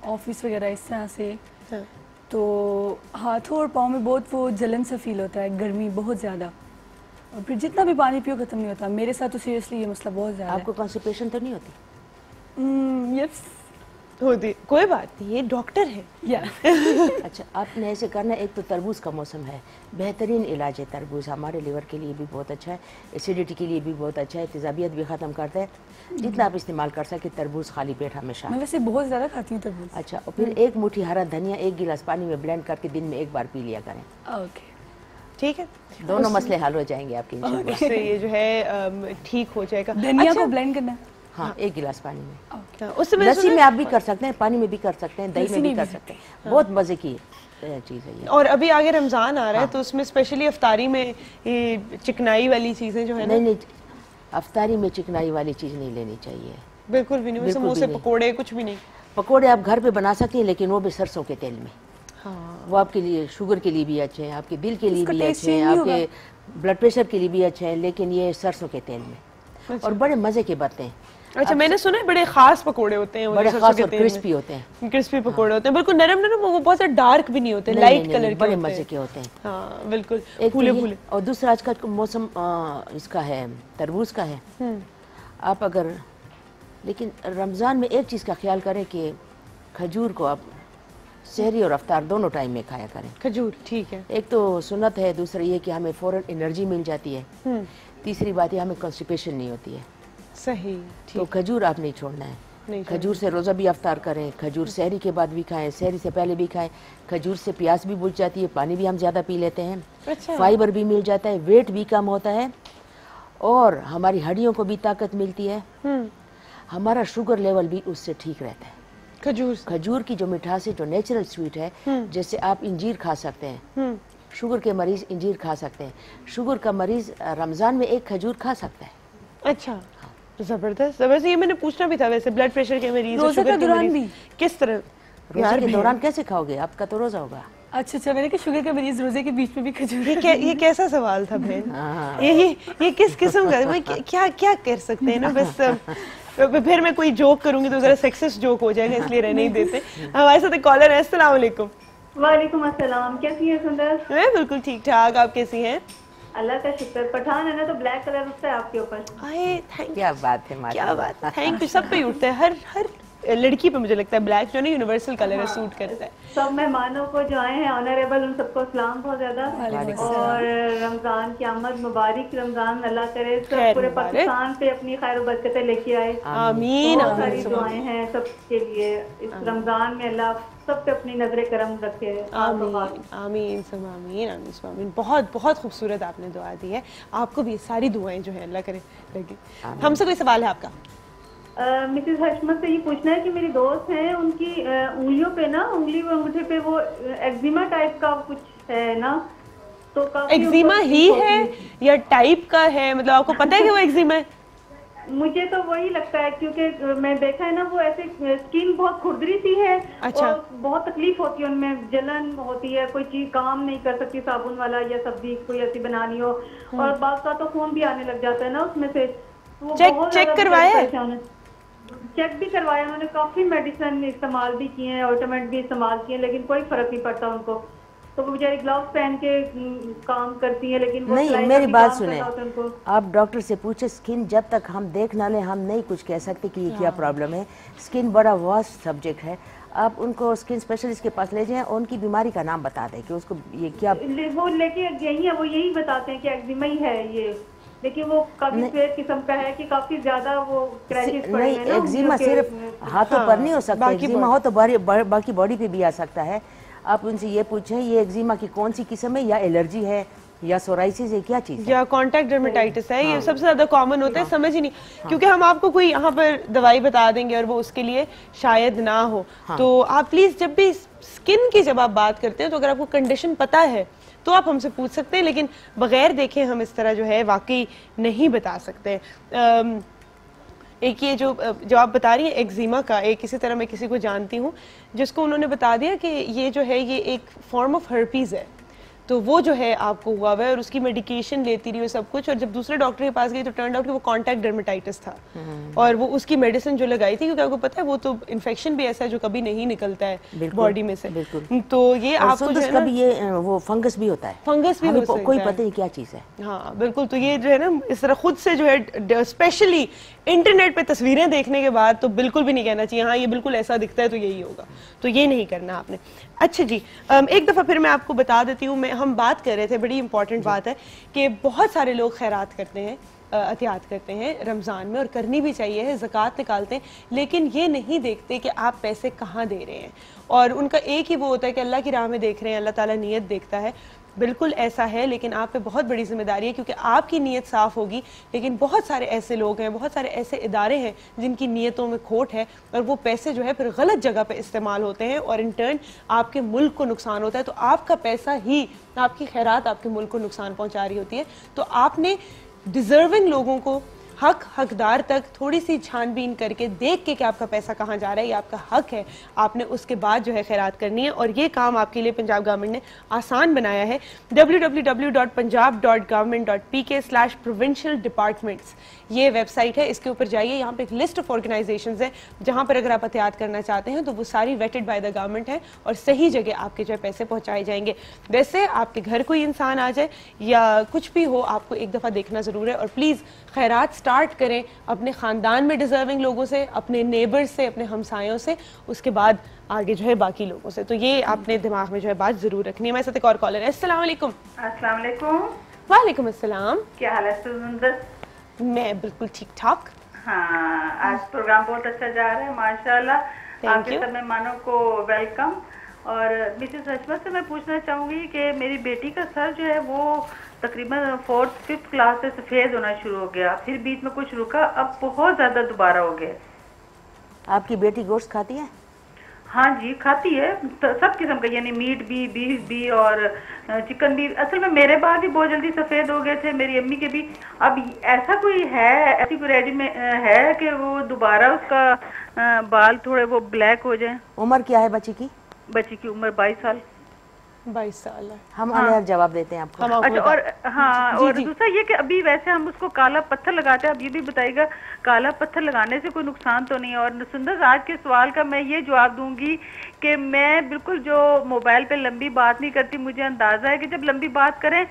ऑफ़िस वगैरह इस तरह से। हाँ। तो हाथों और पाँव में बहुत वो जलन सा फील होता है गर्मी बहुत ज़्यादा। और फिर जितना भी पानी पियो ख़त्म नहीं होता। मेरे साथ तो सीरियसली ये मसला बहुत ज़्यादा आपको कॉन्स्टिपेशन तो नहीं होती? यस होती कोई बात नहीं ये डॉक्टर है। अच्छा आपने ऐसे करना एक तो तरबूज का मौसम है। बेहतरीन इलाज है तरबूज। हमारे लिवर के लिए भी बहुत अच्छा है एसिडिटी के लिए भी बहुत अच्छा है तेजाबियत भी ख़त्म करता है। जितना आप इस्तेमाल कर सके तरबूज खाली पेट हमेशा। मैं वैसे बहुत ज़्यादा खाती हूँ तरबूज। अच्छा और फिर एक मुट्ठी हरा धनिया एक गिलास पानी में ब्लेंड करके दिन में एक बार पी लिया करें। ओके ठीक है। दोनों मसले हल हो जाएँगे आपके ये जो है ठीक हो जाएगा। धनिया अच्छा, को ब्लेंड करना। है हाँ। एक गिलास पानी में। हाँ, उससे लस्सी में आप भी कर सकते हैं पानी में भी कर सकते हैं दही में भी कर सकते हैं। बहुत मज़े की चीज़ है ये। और अभी आगे रमज़ान आ रहा है तो उसमें स्पेशली अफ्तारी में ये चिकनाई वाली चीज़ें जो है नहीं नहीं अफ्तारी में चिकनाई वाली चीज़ नहीं लेनी चाहिए। बिल्कुल भी नहीं समोसे। पकोड़े कुछ भी नहीं। पकोड़े आप घर पे बना सकती हैं लेकिन वो भी सरसों के तेल में। हाँ। वो आपके लिए शुगर के लिए भी अच्छे हैं आपके दिल के लिए भी अच्छे हैं आपके ब्लड प्रेशर के लिए भी अच्छे हैं लेकिन ये सरसों के तेल में। और बड़े मज़े के बनते हैं। अच्छा मैंने सुना है बड़े खास पकोड़े होते हैं बड़े खास और। क्रिस्पी होते हैं। क्रिस्पी पकोड़े होते हैं। बिल्कुल नरम नरम वो बहुत डार्क भी नहीं होते लाइट कलर के बड़े मज़े के होते हैं। हाँ बिल्कुल तो फूले फूले। और दूसरा आज का मौसम इसका है तरबूज का है। हम्म। आप अगर लेकिन रमज़ान में एक चीज़ का ख्याल करें कि खजूर को आप शहरी और अफ्तार दोनों टाइम में खाया करें। खजूर ठीक है। एक तो सुनत है दूसरा ये कि हमें फ़ौरन एनर्जी मिल जाती है। हम्म, तीसरी बात ये हमें कॉन्स्टिपेशन नहीं होती है। सही तो खजूर आप नहीं छोड़ना है। खजूर से रोज़ा भी अफ्तार करें खजूर शहरी के बाद भी खाएँ शहरी से पहले भी खाएँ। खजूर से प्यास भी बुझ जाती है पानी भी हम ज़्यादा पी लेते हैं। अच्छा। फाइबर भी मिल जाता है वेट भी कम होता है और हमारी हड्डियों को भी ताकत मिलती है। हम्म, हमारा शुगर लेवल भी उससे ठीक रहता है। खजूर खजूर की जो मिठास है जो नेचुरल स्वीट है जैसे आप इंजीर खा सकते हैं। हम्म, शुगर के मरीज़ इंजीर खा सकते हैं। शुगर का मरीज़ रमज़ान में एक खजूर खा सकता है। अच्छा। ज़बरदस्त। ज़बरदस्त ये मैंने पूछना भी था वैसे ब्लड प्रेशर के मरीज़ रोज़े के के दौरान मरीज़। किस तरह? रोज़े यार के दौरान कैसे खाओगे? आपका तो रोज़ा होगा। अच्छा अच्छा मैंने कहा शुगर के मरीज़ रोज़े के बीच में भी खजूर ये क्या ये कैसा सवाल था बहन? हाँ। ये ये ये किस किस्म का मैं क्या क्या क्या कर सकते हैं ना? बस फिर मैं कोई जोक करूँगी तो जरा सक्सेस जोक हो जाएगा इसलिए रहने ही देते हमारे साथ एक कॉलर है अस्सलाम वालेकुम। वालेकुम अस्सलाम कैसी है सुंदर? मैं बिल्कुल ठीक ठाक आप कैसी हैं? अल्लाह का शुक्र पठान है ना तो ब्लैक कलर उठता है आपके ऊपर। आए थैंक क्या बात है माता क्या बात थैंक यू सब पे ही उठता है। हर हर लड़की पे मुझे लगता है ब्लैक जो है ना यूनिवर्सल कलर है। सूट करता है। सब मेहमानों को जो आए हैं ऑनरेबल उन सबको सलाम बहुत ज़्यादा। और रमज़ान की आमद मुबारक रमज़ान अल्लाह करे। सब पूरे पाकिस्तान पे अपनी खैर बरकतें लेके आए। आमीन सारी। दुआएँ हैं सबके लिए। इस रमज़ान में अल्लाह सब पे अपनी नज़र करम रखे आमीन आमीन सब आमीन आमीन सब आमीन। बहुत बहुत खूबसूरत आपने दुआ दी है। आपको भी सारी दुआएँ जो है अल्लाह करे लगे। हमसे कोई सवाल है आपका? मिसेस हशमत से ये पूछना है कि मेरी दोस्त हैं उनकी उंगलियों पे ना उंगली व अंगूठे पे वो एक्जिमा टाइप का कुछ है ना? तो एक्जिमा ही है या टाइप का है? मतलब आपको पता है कि वो एक्जिमा है? मुझे तो वही लगता है क्योंकि मैं देखा है ना वो ऐसे स्किन बहुत खुरदरी सी है अच्छा। और बहुत तकलीफ़ होती है उनमें जलन होती है कोई चीज़ काम नहीं कर सकती साबुन वाला या सब्ज़ी कोई ऐसी बनानी हो और बात का तो खून भी आने लग जाता है ना उसमें से वो चेक- चेक करवाया? चेक भी करवाया उन्होंने काफ़ी मेडिसिन इस्तेमाल भी किए हैं ऑटोमेट भी इस्तेमाल किए हैं लेकिन कोई फ़र्क नहीं पड़ता उनको तो वो बेचारी ग्लव्स पहन के हम्म, काम करती है लेकिन वो नहीं मेरी बात सुने। है। आप डॉक्टर से पूछे स्किन जब तक हम देख ना लें हम नहीं कुछ कह सकते कि ये क्या प्रॉब्लम है। स्किन बड़ा वास्ट सब्जेक्ट है। आप उनको स्किन स्पेशलिस्ट के पास ले जाएँ और उनकी बीमारी का नाम बता दें कि उसको ये क्या ले, वो लेके यही है वो यही बताते हैं कि एक्जिमा ही है ये। लेकिन वो काफ़ी स्वेट किस्म का है कि काफ़ी ज़्यादा वो क्रैशेस पड़े नहीं हैं ना एक्जिमा सिर्फ़ हाथों पर नहीं हो सकता एक्जिमा हो तो बाकी बॉडी पे भी आ सकता है। आप उनसे ये पूछें ये एक्जिमा की कौन सी किस्म है? या एलर्जी है? या सोराइसिस है? क्या चीज़ या कॉन्टैक्ट डर्मेटाइटिस है? ये सबसे ज़्यादा कॉमन होता है समझ ही नहीं। क्योंकि हम आपको कोई यहाँ पर दवाई बता देंगे और वो उसके लिए शायद ना हो। तो आप प्लीज़ जब भी स्किन की जब आप बात करते हैं तो अगर आपको कंडीशन पता है तो आप हमसे पूछ सकते हैं लेकिन बगैर देखे हम इस तरह जो है वाकई नहीं बता सकते। एक ये जो जो आप बता रही हैं एक्जिमा का, एक इसी तरह मैं किसी को जानती हूँ, जिसको उन्होंने बता दिया कि ये जो है, ये एक फॉर्म ऑफ़ हर्पीज है। तो वो जो है आपको हुआ हुआ है और उसकी मेडिकेशन लेती रही और सब कुछ और जब दूसरे डॉक्टर के पास गई तो टर्न आउट कि वो कॉन्टैक्ट डर्मेटाइटिस था। और वो उसकी मेडिसिन जो लगाई थी क्योंकि आपको पता है वो तो इन्फेक्शन भी ऐसा है जो कभी नहीं निकलता है बॉडी में से। तो ये आपको जो है ना ये वो फंगस भी होता है। फंगस भी हो सकता कोई पता नहीं क्या चीज़ है। हाँ बिल्कुल तो ये जो है ना इस तरह खुद से जो है स्पेशली इंटरनेट पे तस्वीरें देखने के बाद तो बिल्कुल भी नहीं कहना चाहिए हाँ ये बिल्कुल ऐसा दिखता है तो यही होगा। तो ये नहीं करना आपने। अच्छा जी एक दफ़ा फिर मैं आपको बता देती हूँ मैं हम बात कर रहे थे बड़ी इंपॉर्टेंट बात है कि बहुत सारे लोग खैरात करते हैं एहतियात करते हैं रमज़ान में और करनी भी चाहिए है ज़क़़त निकालते हैं लेकिन ये नहीं देखते कि आप पैसे कहाँ दे रहे हैं। और उनका एक ही वो होता है कि अल्लाह की राह में देख रहे हैं अल्लाह ताला नीयत देखता है बिल्कुल ऐसा है, लेकिन आप पे बहुत बड़ी ज़िम्मेदारी है, क्योंकि आपकी नीयत साफ़ होगी, लेकिन बहुत सारे ऐसे लोग हैं, बहुत सारे ऐसे इदारे हैं, जिनकी नीयतों में खोट है, और वो पैसे जो है फिर गलत जगह पर इस्तेमाल होते हैं, और इन टर्न आपके मुल्क को नुकसान होता है। तो आपका पैसा ही, आपकी खैरात आपके मुल्क को नुकसान पहुँचा रही होती है। तो आपने डिजर्विंग लोगों को हक, हकदार तक थोड़ी सी छानबीन करके देख के कि आपका पैसा कहाँ जा रहा है, ये आपका हक है। आपने उसके बाद जो है खैरात करनी है और ये काम आपके लिए पंजाब गवर्नमेंट ने आसान बनाया है। W W W dot Punjab dot government dot P K slash provincial departments ये वेबसाइट है इसके ऊपर जाइए यहाँ पे एक लिस्ट ऑफ़ ऑर्गेनाइजेशन है जहाँ पर अगर आप एहतियात करना चाहते हैं तो वो सारी वेटेड बाय द गवर्नमेंट है और सही जगह आपके जो है पैसे पहुँचाए जाएँगे। वैसे आपके घर कोई इंसान आ जाए या कुछ भी हो आपको एक दफ़ा देखना ज़रूर है और प्लीज़ खैरात स्टार्ट करें अपने ख़ानदान में डिज़र्विंग लोगों से अपने नेबर्स से अपने हमसायों से उसके बाद आगे जो है बाकी लोगों से। तो ये आपने दिमाग में जो है बात ज़रूर रखनी है। मेरे साथ एक और कॉलर है। अस्सलाम वालेकुम। वालेकुम। अस्सलाम। क्या हाल है मैं बिल्कुल ठीक ठाक हाँ आज प्रोग्राम बहुत अच्छा जा रहा है माशाल्लाह। आपके सब मेहमानों को वेलकम और मिसेस हशमत से मैं पूछना चाहूँगी कि मेरी बेटी का सर जो है वो तकरीबन फोर्थ फिफ्थ क्लास से सफ़ेद होना शुरू हो गया। फिर बीच में कुछ रुका अब बहुत ज़्यादा दोबारा हो गया। आपकी बेटी गोश्त खाती है? हाँ जी खाती है। सब किस्म का यानी मीट भी बीफ भी और चिकन भी। असल में मेरे बाल भी बहुत जल्दी सफ़ेद हो गए थे मेरी अम्मी के भी। अब ऐसा कोई है ऐसी कोई रेडी में है कि वो दोबारा उसका बाल थोड़े वो ब्लैक हो जाए? उम्र क्या है बच्ची की? बच्ची की उम्र बाईस साल। बाईस साल है। हम अलग जवाब देते हैं आपको। हम अच्छा और हाँ जी, और दूसरा ये कि अभी वैसे हम उसको काला पत्थर लगाते हैं अब ये भी बताइएगा काला पत्थर लगाने से कोई नुकसान तो नहीं है? और सुंदर आज के सवाल का मैं ये जवाब दूँगी कि मैं बिल्कुल जो मोबाइल पे लंबी बात नहीं करती मुझे अंदाज़ा है कि जब लंबी बात करें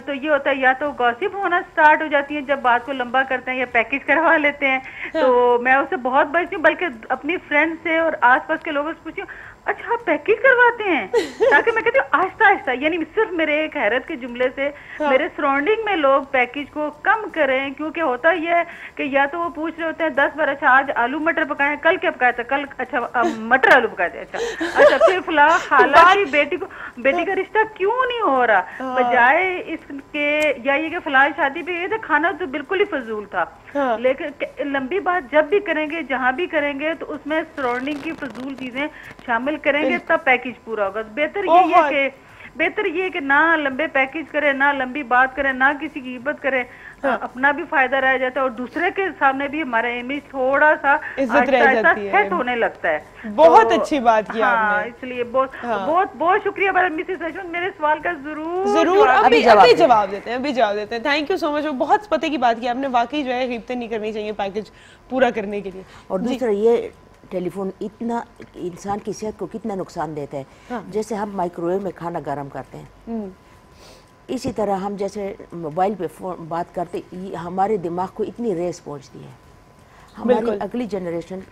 तो ये होता है या तो गॉसिप होना स्टार्ट हो जाती है जब बात को लंबा करते हैं या पैकेज करवा लेते हैं। तो मैं उससे बहुत बचती हूँ बल्कि अपनी फ्रेंड से और आसपास के लोगों से पूछती हूँ अच्छा आप पैकेज करवाते हैं? ताकि मैं कहती हूँ आहिस्ता आहिस्ता यानी सिर्फ़ मेरे एक हैरत के जुमले से हाँ। मेरे सराउंडिंग में लोग पैकेज को कम करें क्योंकि होता ये है कि या तो वो पूछ रहे होते हैं दस बार अच्छा आज आलू मटर पकाए कल क्या पकाया था कल अच्छा मटर आलू पकाए थे अच्छा। अच्छा फिर फ़िलहाल हालाँकि बेटी को बेटी का रिश्ता क्यों नहीं हो रहा? बजाय इसके या ये कि फ़िलहाल शादी पे ये था खाना तो बिल्कुल ही फजूल था। हाँ। लेकिन लंबी बात जब भी करेंगे जहाँ भी करेंगे तो उसमें सराउंडिंग की फजूल चीज़ें शामिल करेंगे तब पैकेज पूरा होगा। बेहतर ये है कि बेहतर ये है कि ना लंबे पैकेज करें ना लंबी बात करें ना किसी की हिब्बत करें। हाँ। अपना भी फ़ायदा रह जाता है और दूसरे के सामने भी हमारा इमेज थोड़ा सा इज़्ज़त रह जाती है। सेट होने लगता है। बहुत तो, अच्छी बात की हाँ, आपने। इसलिए बहुत हाँ। बहुत बहुत शुक्रिया मिसेस अश्विन मेरे सवाल का ज़रूर ज़रूर जवाब अभी अभी जवाब देते जवाब देते हैं अभी जवाब देते हैं। थैंक यू सो मच बहुत पते की बात की आपने। वाकई जो है गिफ्तें नहीं करनी चाहिए पैकेज पूरा करने के लिए। और दूसरा ये टेलीफोन इतना इंसान की सेहत को कितना नुकसान देता है। जैसे हम माइक्रोवेव में खाना गर्म करते हैं। इसी तरह हम जैसे मोबाइल पे फ़ोन बात करते हमारे दिमाग को इतनी रेस पहुँचती है। हमारी अगली जनरेशन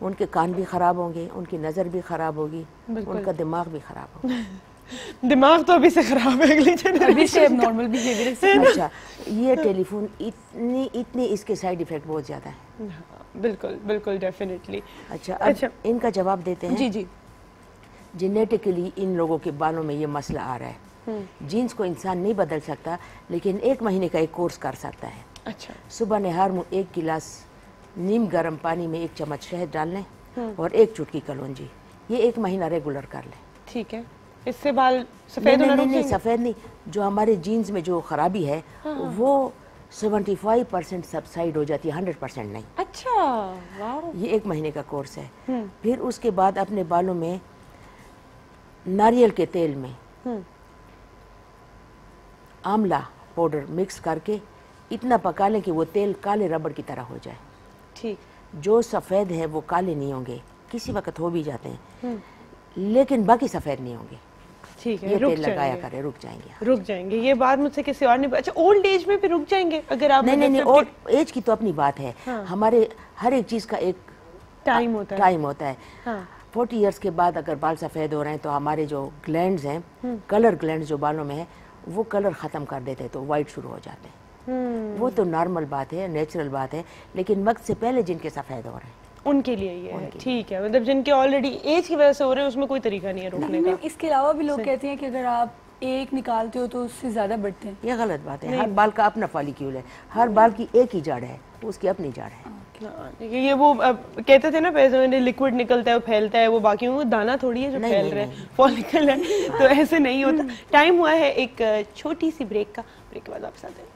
उनके कान भी खराब होंगे उनकी नज़र भी खराब होगी उनका दिमाग भी खराब होगा। दिमाग तो अभी से खराब है अगली से जनरेशन नॉर्मल बिहेवियर अच्छा ये टेलीफोन इतनी इतनी इसके साइड इफ़ेक्ट बहुत ज़्यादा है। बिल्कुल बिल्कुल डेफिनेटली अच्छा अच्छा। इनका जवाब देते हैं। जी जी। जेनेटिकली इन लोगों के बालों में ये मसला आ रहा है। जीन्स को इंसान नहीं बदल सकता लेकिन एक महीने का एक कोर्स कर सकता है। अच्छा। सुबह नहार मुँह एक गिलास नीम गर्म पानी में एक चम्मच शहद डाल लें और एक चुटकी कलौंजी ये एक महीना रेगुलर कर लें। ठीक है। इससे बाल सफ़ेद नहीं, नहीं जाएँगे? सफ़ेद नहीं। जो हमारे जीन्स में जो खराबी है हाँ। वो 75 परसेंट सबसाइड हो जाती है हंड्रेड परसेंट नहीं। अच्छा ये एक महीने का कोर्स है। फिर उसके बाद अपने बालों में नारियल के तेल में आंवला पाउडर मिक्स करके इतना पका लें कि वो तेल काले रबड़ की तरह हो जाए। ठीक। जो सफ़ेद है वो काले नहीं होंगे। किसी वक्त हो भी जाते हैं। लेकिन बाकी सफ़ेद नहीं होंगे। ठीक है ये रुक तेल लगाया करें रुक जाएँगे रुक जाएँगे। ये बात मुझसे किसी और ने अच्छा ओल्ड एज में भी रुक जाएँगे अगर आप नहीं नहीं नहीं मतलब एज की तो अपनी बात है। हमारे हर एक चीज़ का एक टाइम होता है। टाइम होता है। हाँ। फोर्टी इयर्स के बाद अगर बाल सफ़ेद हो रहे हैं तो हमारे जो ग्लैंड्स हैं कलर ग्लैंड्स जो बालों में है वो कलर ख़त्म कर देते हैं तो वाइट शुरू हो जाते हैं। वो तो नॉर्मल बात है नेचुरल बात है लेकिन वक्त से पहले जिनके सफ़ेद हो रहे हैं। उनके लिए ये है ठीक है मतलब जिनके ऑलरेडी एज की वजह से हो रहे हैं उसमें कोई तरीका नहीं है रोकने का। इसके अलावा भी लोग कहते हैं कि अगर आप एक निकालते हो तो उससे ज़्यादा बढ़ते हैं। ये गलत बात है हर बाल का अपना फॉलिक्यूल है हर बाल की एक ही जड़ है उसकी अपनी जड़ है। हाँ, ये ये वो कहते थे ना पैसों में लिक्विड निकलता है वो फैलता है वो बाकी वो दाना थोड़ी है जो फैल रहा है फॉलिकल है तो ऐसे नहीं होता। टाइम हुआ है एक छोटी सी ब्रेक का ब्रेक के बाद वापस आते हैं।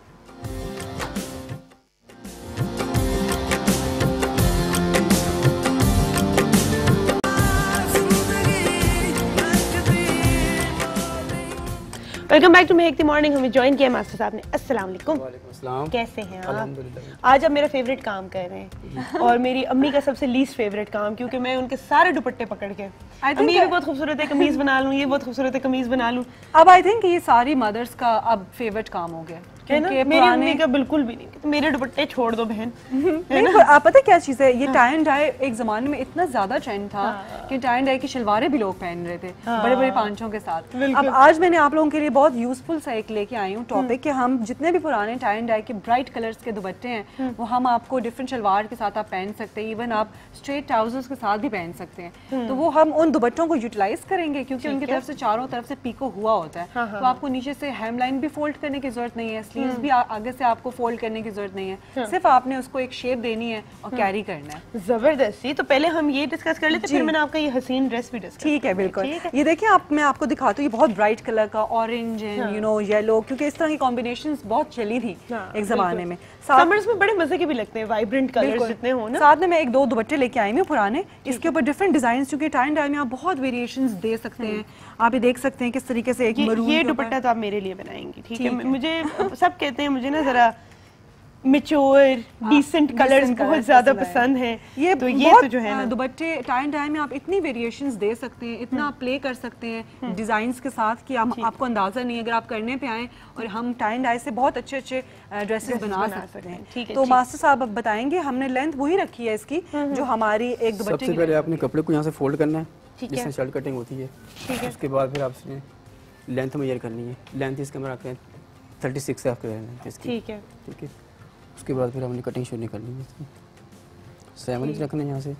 वेलकम बैक टू मेहकती मॉर्निंग हमें ज्वाइन किया मास्टर साहब ने. अस्सलाम वालेकुम कैसे हैं आप? आज आप मेरा फेवरेट काम कर रहे हैं और मेरी अम्मी का सबसे लीस्ट फेवरेट काम क्योंकि मैं उनके सारे दुपट्टे पकड़ के अम्मी ये भी बहुत खूबसूरत है कमीज बना लूँ ये बहुत खूबसूरत है कमीज बना लूँ। अब आई थिंक ये सारी मदर्स का अब फेवरेट काम हो गया। है ना? मेरी अम्मी का बिल्कुल भी नहीं। तो मेरे दुपट्टे छोड़ दो बहन। नहीं आप पता है क्या चीज़ है? ये टाई एंड डाई एक ज़माने में इतना ज़्यादा ट्रेंड था कि टाई एंड डाई की शलवारें भी लोग पहन रहे थे बड़े बड़े पाँचों के साथ। अब आज मैंने आप लोगों के लिए बहुत यूजफुल सा एक लेके आई हूँ टॉपिक कि हम जितने भी पुराने टाई एंड डाई के ब्राइट कलर्स के दुपट्टे हैं वो हम आपको डिफरेंट शलवार के साथ आप पहन सकते हैं इवन आप स्ट्रेट ट्राउजर्स के साथ भी पहन सकते हैं। तो वो हम उन दुपट्टों को यूटिलाइज करेंगे क्योंकि उनकी तरफ़ से चारों तरफ़ से पीको हुआ होता है। तो आपको नीचे से हेमलाइन भी फोल्ड करने की ज़रूरत नहीं है स्लीव्स भी आगे से आपको फोल्ड करने की ज़रूरत नहीं है। सिर्फ़ आपने उसको एक शेप देनी है और कैरी करना है। ज़बरदस्ती। तो पहले हम ये डिस्कस कर लेते फिर मैंने आपका ये हसीन ड्रेस भी डिस्कस ठीक है बिल्कुल। ये देखिए आप मैं आपको दिखाती हूँ ये बहुत ब्राइट कलर का orange and you know yellow क्योंकि इस तरह की कॉम्बिनेशन बहुत चली थी एक जमाने में। समर्स में बड़े मज़े के भी लगते हैं वाइब्रेंट कलर्स जितने हो ना। साथ में मैं एक दो दुपट्टे लेके आई हूँ पुराने। इसके ऊपर डिफरेंट डिज़ाइन क्योंकि टाइम टाइम में आप बहुत वेरिएशंस दे सकते हैं। आप ये देख सकते हैं किस तरीके से एक ये, ये दुपट्टा तो आप मेरे लिए बनाएँगी ठीक है? मुझे सब कहते हैं मुझे ना जरा मिच्योर डिसेंट कलर्स बहुत ज़्यादा पसंद हैं। ये तो ये तो जो है ना। दुपट्टे टाइम टाइम में आप इतनी वेरिएशंस दे सकते हैं इतना आप प्ले कर सकते हैं डिज़ाइन के साथ कि आप, आपको अंदाज़ा नहीं है अगर आप करने पे आए और हम टाइम डाई से बहुत अच्छे अच्छे ड्रेसेस बना बना सकते हैं। हैं ठीक है, तो मास्टर साहब अब बताएँगे हमने लेंथ वही रखी है इसकी जो हमारी एक दुपट्टे सबसे पहले आपने कपड़े को यहाँ से फोल्ड करना है। जिससे शर्ट कटिंग होती है। उसके बाद फिर आपने लेंथ मेजर करनी है। लेंथ इसके हम रखते हैं थर्टी सिक्स आपके लेंथ इसकी। ठीक है। ठीक है। उसके बाद फिर हमने कटिंग शुरू करनी है इसकी। सेवन इंच रखना है यहाँ से।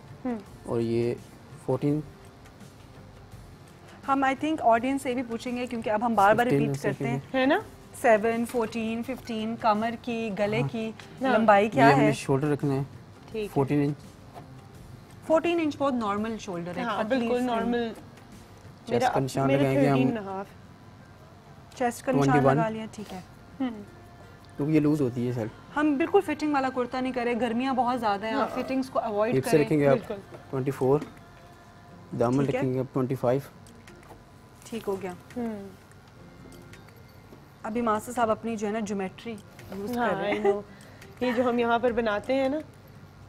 और ये फोर्टीन हम आई थिंक ऑडियंस से भी पूछेंगे क्योंकि अब हम बार बार रिपीट करते हैं। है ना? सेवन फोर्टीन फिफ्टीन कमर की गले हाँ, की लंबाई ये क्या है? शोल्डर रखना है। फोर्टीन इंच फोर्टीन इंच बहुत नॉर्मल शोल्डर है हाँ बिल्कुल नॉर्मल चेस्ट का निशान लगाएँगे हम। चेस्ट का निशान लगा लिया ठीक है। क्योंकि ये लूज होती है शर्ट हम बिल्कुल फिटिंग वाला कुर्ता नहीं करें गर्मियाँ बहुत ज़्यादा हैं आप फिटिंग्स को अवॉइड करें। रखेंगे आप ट्वेंटी फोर दामन ठीक रखेंगे आप ट्वेंटी फाइव ठीक हो गया। अभी मास्टर साहब अपनी जो है ना ज्योमेट्री यूज़ हाँ कर रहे हैं। ये जो हम यहाँ पर बनाते हैं ना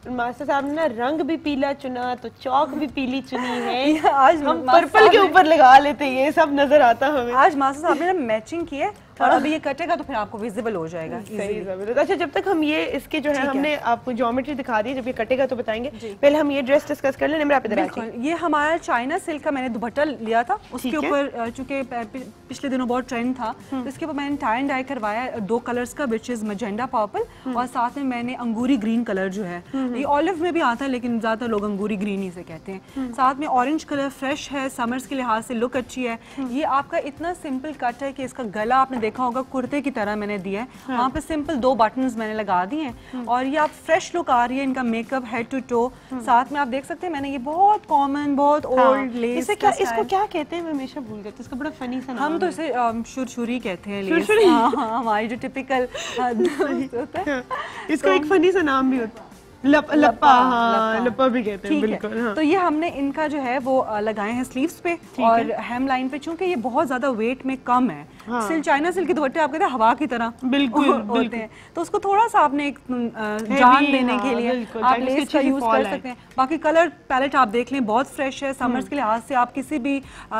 मास्टर साहब ने ना रंग भी पीला चुना तो चौक भी पीली चुनी है। आज हम पर्पल के ऊपर लगा लेते हैं ये सब नज़र आता हमें। आज मास्टर साहब ने ना मैचिंग की है। और अभी ये कटेगा तो फिर आपको विजिबल हो जाएगा सही अच्छा जब तक हम ये इसके जो है हमने आपको ज्योमेट्री दिखा दी जब ये कटेगा तो बताएँगे। पहले हम ये ड्रेस डिस्कस कर लें आप ये हमारा चाइना सिल्क का मैंने दुपट्टा लिया था। उसके ऊपर चूँकि पिछले दिनों बहुत ट्रेंड था। तो इसके ऊपर मैंने टाई एंड डाई करवाया दो कलर्स का विच इज़ मजेंडा पर्पल और साथ में मैंने अंगूरी ग्रीन कलर जो है। ये ऑलिव में भी आता है लेकिन ज़्यादातर लोग अंगूरी ग्रीन ही से कहते हैं। साथ में ऑरेंज कलर फ्रेश है समर्स के लिहाज से लुक अच्छी है। ये आपका इतना सिंपल कट है कि इसका गला आपने देखा होगा कुर्ते की तरह मैंने दिया है। वहाँ पे सिंपल दो बटन मैंने लगा दिए हैं। और ये आप फ्रेश लुक आ रही है इनका मेकअप हेड टू टो साथ में आप देख सकते हैं मैंने ये बहुत कॉमन बहुत ओल्ड लेस इसे क्या इसको क्या कहते हैं मैं हमेशा भूल गई इसका बड़ा फनी सा हम तो इसे शुरशुरी कहते हैं लेस? हाँ, हाँ, हमारी जो टिपिकल होता है। इसको एक फनी सा नाम भी होता है। लप, लप्पा हाँ लप्पा। लप्पा भी कहते हैं बिल्कुल है। हाँ। तो ये हमने इनका जो है वो लगाए हैं स्लीव्स पे। और हेम लाइन पे चूँकि ये बहुत ज़्यादा वेट में कम है सिल चाइना सिल्क के दुपट्टे आप कहते हैं हवा की तरह बिल्कुल, होते हैं। तो उसको थोड़ा सा आपने एक जान देने हाँ, के लिए आप लेस का यूज़ कर सकते हैं। बाकी कलर पैलेट आप देख लें बहुत फ्रेश है। समर्स के लिहाज से आप किसी भी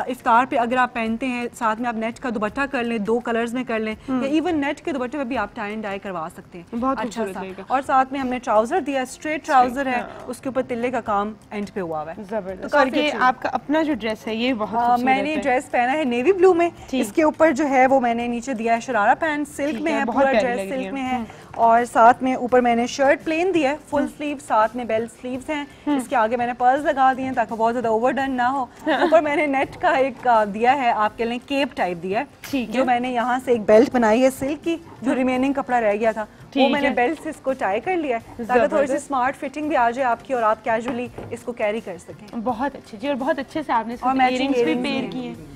इफ्तार पे अगर आप पहनते हैं साथ में आप नेट का दुपट्टा कर लें दो कलर्स में कर लें या इवन नेट के दुपट्टे में भी आप एंड डाई करवा सकते हैं। बहुत अच्छा सा। और साथ में हमने ट्राउज़र दिया स्ट्रेट ट्राउज़र है। उसके ऊपर तिल्ले का काम एंड पे हुआ हुआ है। ज़बरदस्त। तो और ये आपका अपना जो ड्रेस है ये बहुत हाँ, मैंने ड्रेस पहना है नेवी ब्लू में। इसके ऊपर जो है वो मैंने नीचे दिया है शरारा पैंट सिल्क में है, है बहुत पूरा ड्रेस सिल्क में है और साथ में ऊपर मैंने शर्ट प्लेन दिया है फुल स्लीव साथ में बेल्ट स्लीव्स हैं। इसके आगे मैंने पर्स लगा दिए हैं ताकि बहुत ज़्यादा ओवरडन ना हो। ऊपर मैंने नेट का एक दिया है आपके लिए केप टाइप दिया है जो मैंने यहाँ से एक बेल्ट बनाई है सिल्क की जो रिमेनिंग कपड़ा रह गया था। वो मैंने बेल्ट से इसको टाई कर लिया है ताकि थोड़ी सी स्मार्ट फिटिंग भी आ जाए आपकी और आप कैजुअली इसको कैरी कर सकें। बहुत अच्छे जी और बहुत अच्छे से आपने और इयरिंग्स भी पेयर किए हैं।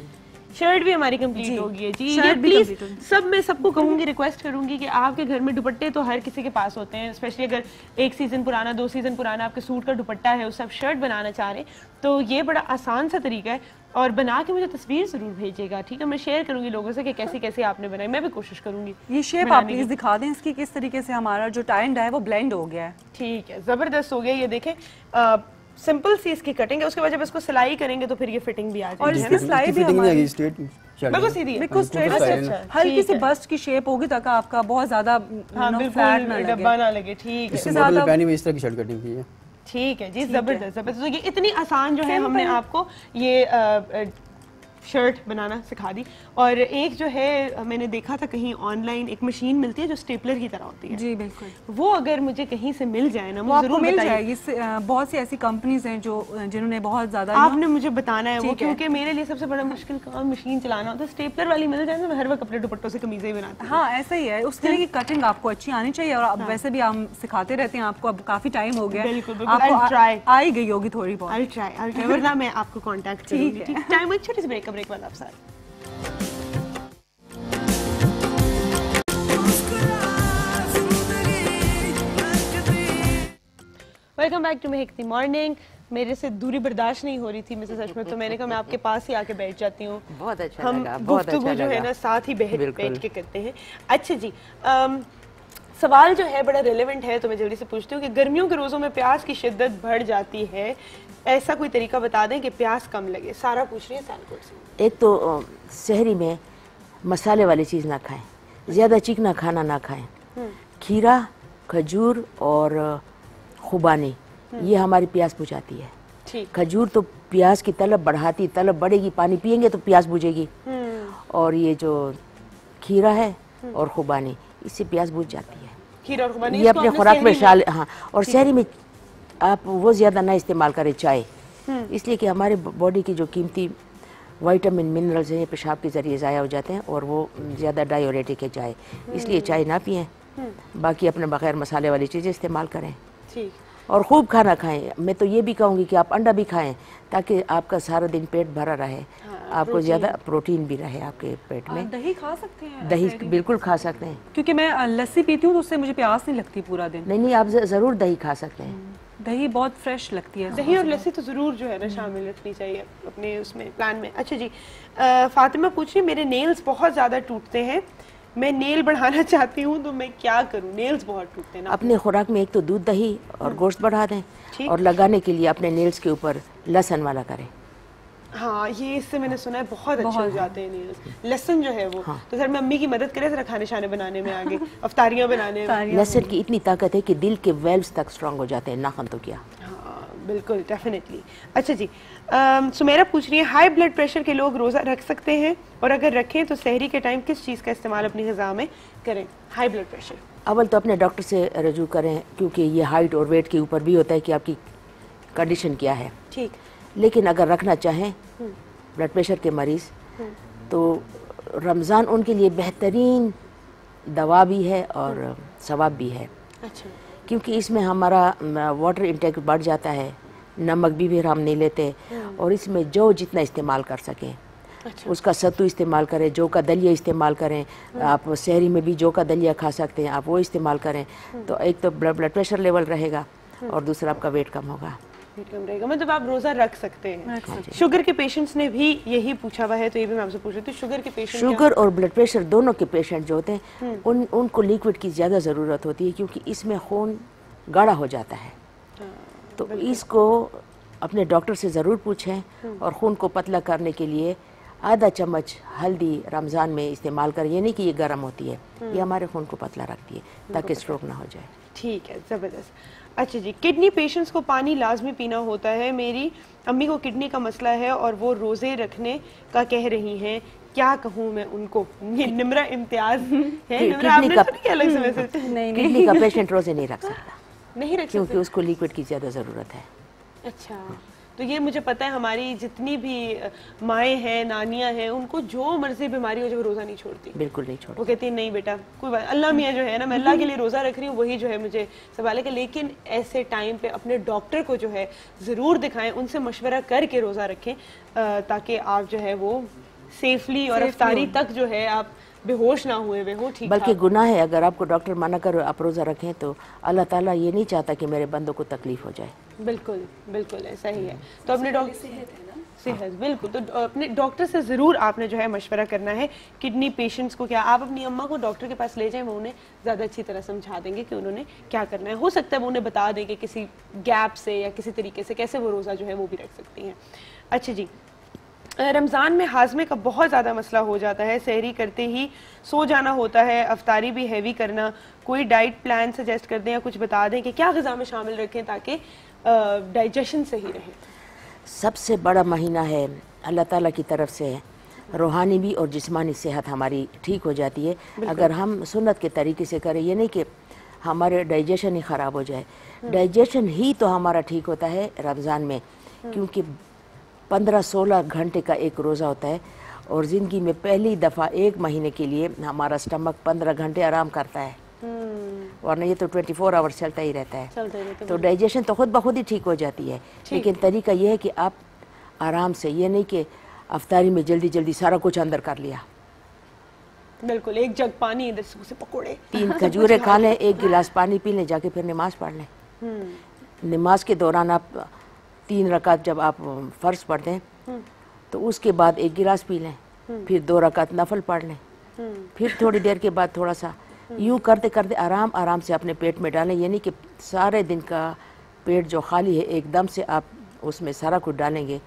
शर्ट भी हमारी कंप्लीट हो गई है जी। शर्ट ये प्लीज़ सब मैं सबको कहूँगी रिक्वेस्ट करूँगी कि आपके घर में दुपट्टे तो हर किसी के पास होते हैं स्पेशली अगर एक सीज़न पुराना दो सीज़न पुराना आपके सूट का दुपट्टा है उससे आप शर्ट बनाना चाह रहे हैं तो ये बड़ा आसान सा तरीका है और बना के मुझे तस्वीर ज़रूर भेजिएगा ठीक है? मैं शेयर करूँगी लोगों से कि कैसे कैसे आपने बनाई मैं भी कोशिश करूँगी ये शेप आप प्लीज़ दिखा दें इसकी किस तरीके से हमारा जो टाइम है वो ब्लेंड हो गया है। ठीक है ज़बरदस्त हो गया ये देखें सिंपल सी इसकी कटिंग है उसके बाद जब इसको सिलाई करेंगे तो फिर ये फिटिंग भी आ जाएगी और इसकी सिलाई भी हमारी आएगी स्ट्रेट बिल्कुल सीधी है। बिल्कुल स्ट्रेट है। हल्की सी बस्ट की शेप होगी ताकि आपका बहुत ज़्यादा हाँ ना बिल्कुल लगे। डब्बा ना लगे ठीक है। इससे आप- पहनी हुई इस तरह की शर्ट कटिंग की है। ठीक है जी ज़बरदस्त ज़बरदस्त। तो ये इतनी आसान जो है हमने आपको ये शर्ट बनाना सिखा दी। और एक जो है मैंने देखा था कहीं ऑनलाइन एक मशीन मिलती है जो स्टेपलर की तरह होती है। जी बिल्कुल। वो अगर मुझे कहीं से मिल जाए ना वो मुझे आपको मिल जाएगी। बहुत सी ऐसी कंपनीज़ हैं जो जिन्होंने बहुत ज़्यादा आपने मुझे बताना है वो क्योंकि मेरे लिए सबसे बड़ा मुश्किल काम मशीन चलाना होता है। स्टेपलर वाली मिल जाए ना मैं हर वक्त कपड़े दुपट्टों से कमीजें ही बनाती हूँ। हाँ ऐसा ही है। उसके लिए कटिंग आपको अच्छी आनी चाहिए और अब वैसे भी हम सिखाते रहते हैं आपको अब काफ़ी टाइम हो गया। बिल्कुल, बिल्कुल, आपको I'll आ- try. आ ही गई होगी थोड़ी बहुत। आई ट्राई आई ट्राई वरना मैं आपको करूँगी टाइम एक छोटी सी ब्रेक का ब्रेक वाला आप साथ वेलकम बैक टू मेहकती मॉर्निंग मेरे से दूरी बर्दाश्त नहीं हो रही थी मिसेस अशमत तो मैंने कहा मैं आपके पास ही आके बैठ जाती हूँ। बहुत अच्छा हम लगा बहुत अच्छा जो है ना साथ ही बैठ बैठ के करते हैं। अच्छा जी अम, सवाल जो है बड़ा रिलेवेंट है तो मैं जल्दी से पूछती हूँ कि गर्मियों के रोज़ों में प्यास की शिद्दत बढ़ जाती है ऐसा कोई तरीका बता दें कि प्यास कम लगे। सारा पूछ रही है से। एक तो शहरी में मसाले वाली चीज़ ना खाएँ। ज़्यादा चिकना खाना ना खाएँ। खीरा खजूर और खुबानी ये हमारी प्यास बुझाती है। खजूर तो प्यास की तलब बढ़ाती तलब बढ़ेगी पानी पियेंगे तो प्यास बुझेगी। और ये जो खीरा है और खुबानी इससे प्यास बुझ जाती है। खीर और खुबानी ये अपने खुराक में शाल हाँ और शहरी में आप वो ज़्यादा ना इस्तेमाल करें चाय। इसलिए कि हमारे बॉडी की जो कीमती वाइटामिन मिनरल्स हैं ये पेशाब के ज़रिए ज़ाया हो जाते हैं और वो ज़्यादा डायोरेटिक है चाय। इसलिए चाय ना पिएँ। बाकी अपने बगैर मसाले वाली चीज़ें इस्तेमाल करें। ठीक। और खूब खाना खाएँ। मैं तो ये भी कहूँगी कि आप अंडा भी खाएँ ताकि आपका सारा दिन पेट भरा रहे। आपको ज़्यादा प्रोटीन भी रहे आपके पेट में। दही खा सकते हैं दही बिल्कुल खा सकते हैं। क्योंकि मैं लस्सी पीती हूँ तो उससे मुझे प्यास नहीं लगती पूरा दिन। नहीं नहीं आप ज़रूर दही खा सकते हैं। दही बहुत फ्रेश लगती है दही और लस्सी तो ज़रूर जो है ना शामिल रखनी चाहिए अपने उसमें प्लान में। अच्छा जी फातिमा पूछ रही मेरे नेल्स बहुत ज़्यादा टूटते हैं। मैं नेल बढ़ाना चाहती हूँ तो मैं क्या करूँ? नेल्स बहुत टूटते हैं अपने खुराक में एक तो दूध दही और गोश्त बढ़ा दें और लगाने के लिए अपने नेल्स के ऊपर लहसन वाला करें। हाँ ये इससे मैंने सुना है बहुत अच्छे हो जाते हैं नेल्स लहसुन जो है वो। तो सर मैं अम्मी की मदद करे जरा खाने शाने बनाने में आगे अफतारियाँ बनाने में। लहसन की इतनी ताकत है कि दिल के वेल्व्स तक स्ट्रांग हो जाते हैं नाखन तो क्या। हाँ बिल्कुल डेफिनेटली अच्छा जी सुमेरा पूछ रही है हाई ब्लड प्रेशर के लोग रोज़ा रख सकते हैं? और अगर रखें तो शहरी के टाइम किस चीज़ का इस्तेमाल अपनी गज़ा में करें? हाई ब्लड प्रेशर अवल तो अपने डॉक्टर से रजू करें क्योंकि ये हाइट और वेट के ऊपर भी होता है कि आपकी कंडीशन क्या है। ठीक। लेकिन अगर रखना चाहें ब्लड प्रेशर के मरीज़ तो रमज़ान उनके लिए बेहतरीन दवा भी है और सवाब भी है। अच्छा। क्योंकि इसमें हमारा वाटर इंटेक बढ़ जाता है नमक भी फिर हम नहीं लेते और इसमें जो जितना इस्तेमाल कर सकें। अच्छा। उसका सत्तू इस्तेमाल करें जो का दलिया इस्तेमाल करें। आप शहरी में भी जो का दलिया खा सकते हैं आप वो इस्तेमाल करें। तो एक तो ब्लड ब्लड प्रेशर लेवल रहेगा और दूसरा आपका वेट कम होगा। पेट कम रहेगा। मतलब आप रोज़ा रख सकते हैं। शुगर के पेशेंट्स ने भी यही पूछा हुआ है तो ये भी मैं आपसे पूछ रही थी शुगर के पेशेंट शुगर और ब्लड प्रेशर दोनों के पेशेंट जो होते हैं उन उनको लिक्विड की ज़्यादा ज़रूरत होती है क्योंकि इसमें खून गाढ़ा हो जाता है। तो इसको अपने डॉक्टर से ज़रूर पूछें और खून को पतला करने के लिए आधा चम्मच हल्दी रमज़ान में इस्तेमाल करें ये नहीं कि ये गर्म होती है। ये हमारे खून को पतला रखती है ताकि स्ट्रोक ना हो। जाए। ठीक है ज़बरदस्त। अच्छा जी किडनी पेशेंट्स को पानी लाजमी पीना होता है। मेरी अम्मी को किडनी का मसला है और वो रोज़े रखने का कह रही हैं। क्या कहूँ मैं उनको? ये निमरा इम्तियाज़ है। निमरा आपने का- क्या अलग से मैसेज किडनी का पेशेंट रोज़े नहीं रख सकता। नहीं रख क्योंकि उसको लिक्विड की ज़्यादा ज़रूरत है। अच्छा। तो ये मुझे पता है हमारी जितनी भी माएँ हैं नानियाँ हैं उनको जो मर्ज़ी बीमारी हो जाए वो रोज़ा नहीं छोड़ती। बिल्कुल नहीं छोड़ती। वो कहती है नहीं बेटा कोई बात अल्लाह मियाँ जो है ना मैं अल्लाह के लिए रोज़ा रख रही हूँ वही जो है मुझे सवाल है कि लेकिन ऐसे टाइम पे अपने डॉक्टर को जो है ज़रूर दिखाएँ उनसे मशवरा करके रोज़ा रखें ताकि आप जो है वो सेफली और अफ्तारी तक जो है आप बेहोश ना हुए हुए हो ठीक। बल्कि गुनाह है अगर आपको डॉक्टर मना कर आप रोज़ा रखें तो अल्लाह ताला ये नहीं चाहता कि मेरे बंदों को तकलीफ़ हो जाए। बिल्कुल बिल्कुल ऐसा ही है। तो अपने डॉक्टर सेहत बिल्कुल। तो अपने डॉक्टर से ज़रूर आपने जो है मशवरा करना है किडनी पेशेंट्स को क्या आप अपनी अम्मा को डॉक्टर के पास ले जाएँ वो उन्हें ज़्यादा अच्छी तरह समझा देंगे कि उन्होंने क्या करना है। हो सकता है वो उन्हें बता दें कि किसी गैप से या किसी तरीके से कैसे वो रोज़ा जो है वो भी रख सकती हैं। अच्छा जी रमज़ान में हाजमे का बहुत ज़्यादा मसला हो जाता है। सहरी करते ही सो जाना होता है अफ्तारी भी हैवी करना। कोई डाइट प्लान सजेस्ट कर दें या कुछ बता दें कि क्या गज़ा में शामिल रखें ताकि डाइजेशन सही रहे। सबसे बड़ा महीना है अल्लाह ताला की तरफ़ से रूहानी भी और जिस्मानी सेहत हमारी ठीक हो जाती है। अगर हम सुन्नत के तरीके से करें ये नहीं कि हमारे डाइजेशन ही ख़राब हो जाए। डाइजेशन ही तो हमारा ठीक होता है रमज़ान में क्योंकि पंद्रह सोलह घंटे का एक रोज़ा होता है और ज़िंदगी में पहली दफ़ा एक महीने के लिए हमारा स्टमक पंद्रह घंटे आराम करता है। वरना ये तो ट्वेंटी फोर आवर्स चलता ही रहता है तो डाइजेशन तो खुद ब खुद ही ठीक हो जाती है। लेकिन तरीका ये है कि आप आराम से ये नहीं कि अफ्तारी में जल्दी जल्दी सारा कुछ अंदर कर लिया। बिल्कुल एक जग पानी इधर से पकोड़े। तीन खजूरें खा लें एक गिलास पानी पी लें जाके फिर नमाज़ पढ़ लें। नमाज़ के दौरान आप तीन रकात जब आप फ़र्ज़ पढ़ते दें तो उसके बाद एक गिलास पी लें फिर दो रकात नफल पढ़ लें। फिर थोड़ी देर के बाद थोड़ा सा यूँ करते करते आराम आराम से अपने पेट में डालें। यानी कि सारे दिन का पेट जो खाली है एकदम से आप उसमें सारा कुछ डालेंगे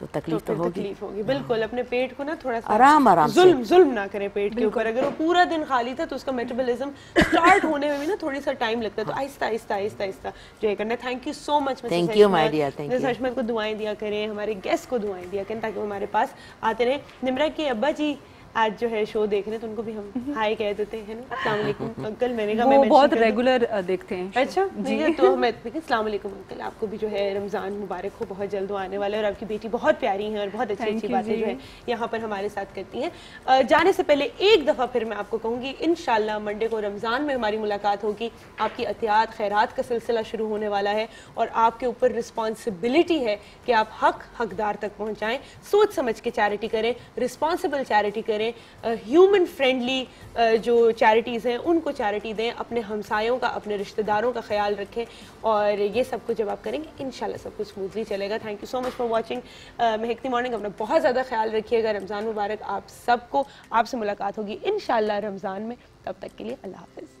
तो तकलीफ़ तो, तो होगी। तकलीफ़ होगी। बिल्कुल अपने पेट को ना थोड़ा सा आराम आराम से। जुल्म जुल्म ना करें पेट के ऊपर। अगर वो पूरा दिन खाली था तो उसका मेटाबॉलिज्म स्टार्ट होने में भी ना थोड़ी सा टाइम लगता है। तो आहिस्ता आहिस्ता आहिस्ता आहिस्ता जो है करना। Thank you so much thank you, my dear, thank you. Hashmat को दुआएँ दिया करें हमारे गेस्ट को दुआएँ दिया करें ताकि वो हमारे पास आते रहे। निमरा के अब्बा जी आज जो है शो देख रहे हैं तो उनको भी हम हाय कह देते हैं ना? अस्सलाम वालेकुम अंकल मैंने कहा मैं बहुत रेगुलर देखते हैं अच्छा जी। तो मैं अस्सलाम वालेकुम अंकल आपको भी जो है रमज़ान मुबारक हो बहुत जल्द आने वाला है और आपकी बेटी बहुत प्यारी है और बहुत अच्छी अच्छी बातें जो है यहाँ पर हमारे साथ करती हैं। जाने से पहले एक दफ़ा फिर मैं आपको कहूँगी इन मंडे को रमज़ान में हमारी मुलाकात होगी। आपकी एहतियात खैरात का सिलसिला शुरू होने वाला है और आपके ऊपर रिस्पॉन्सिबिलिटी है कि आप हक हकदार तक पहुँचाएँ। सोच समझ के चैरिटी करें रिस्पॉन्सिबल चैरिटी करें। ह्यूमन फ्रेंडली जो चैरिटीज़ हैं, उनको चैरिटी दें, अपने हमसायों का, अपने रिश्तेदारों का ख्याल रखें और ये सब कुछ जब आप करेंगे इन सब कुछ स्मूथली चलेगा। Thank you so much for watching महकती morning अपना बहुत ज़्यादा ख्याल रखिएगा। रमज़ान मुबारक आप सबको, आपसे मुलाकात होगी इन रमज़ान में। तब तक के लिए अल्लाह हाफिज़।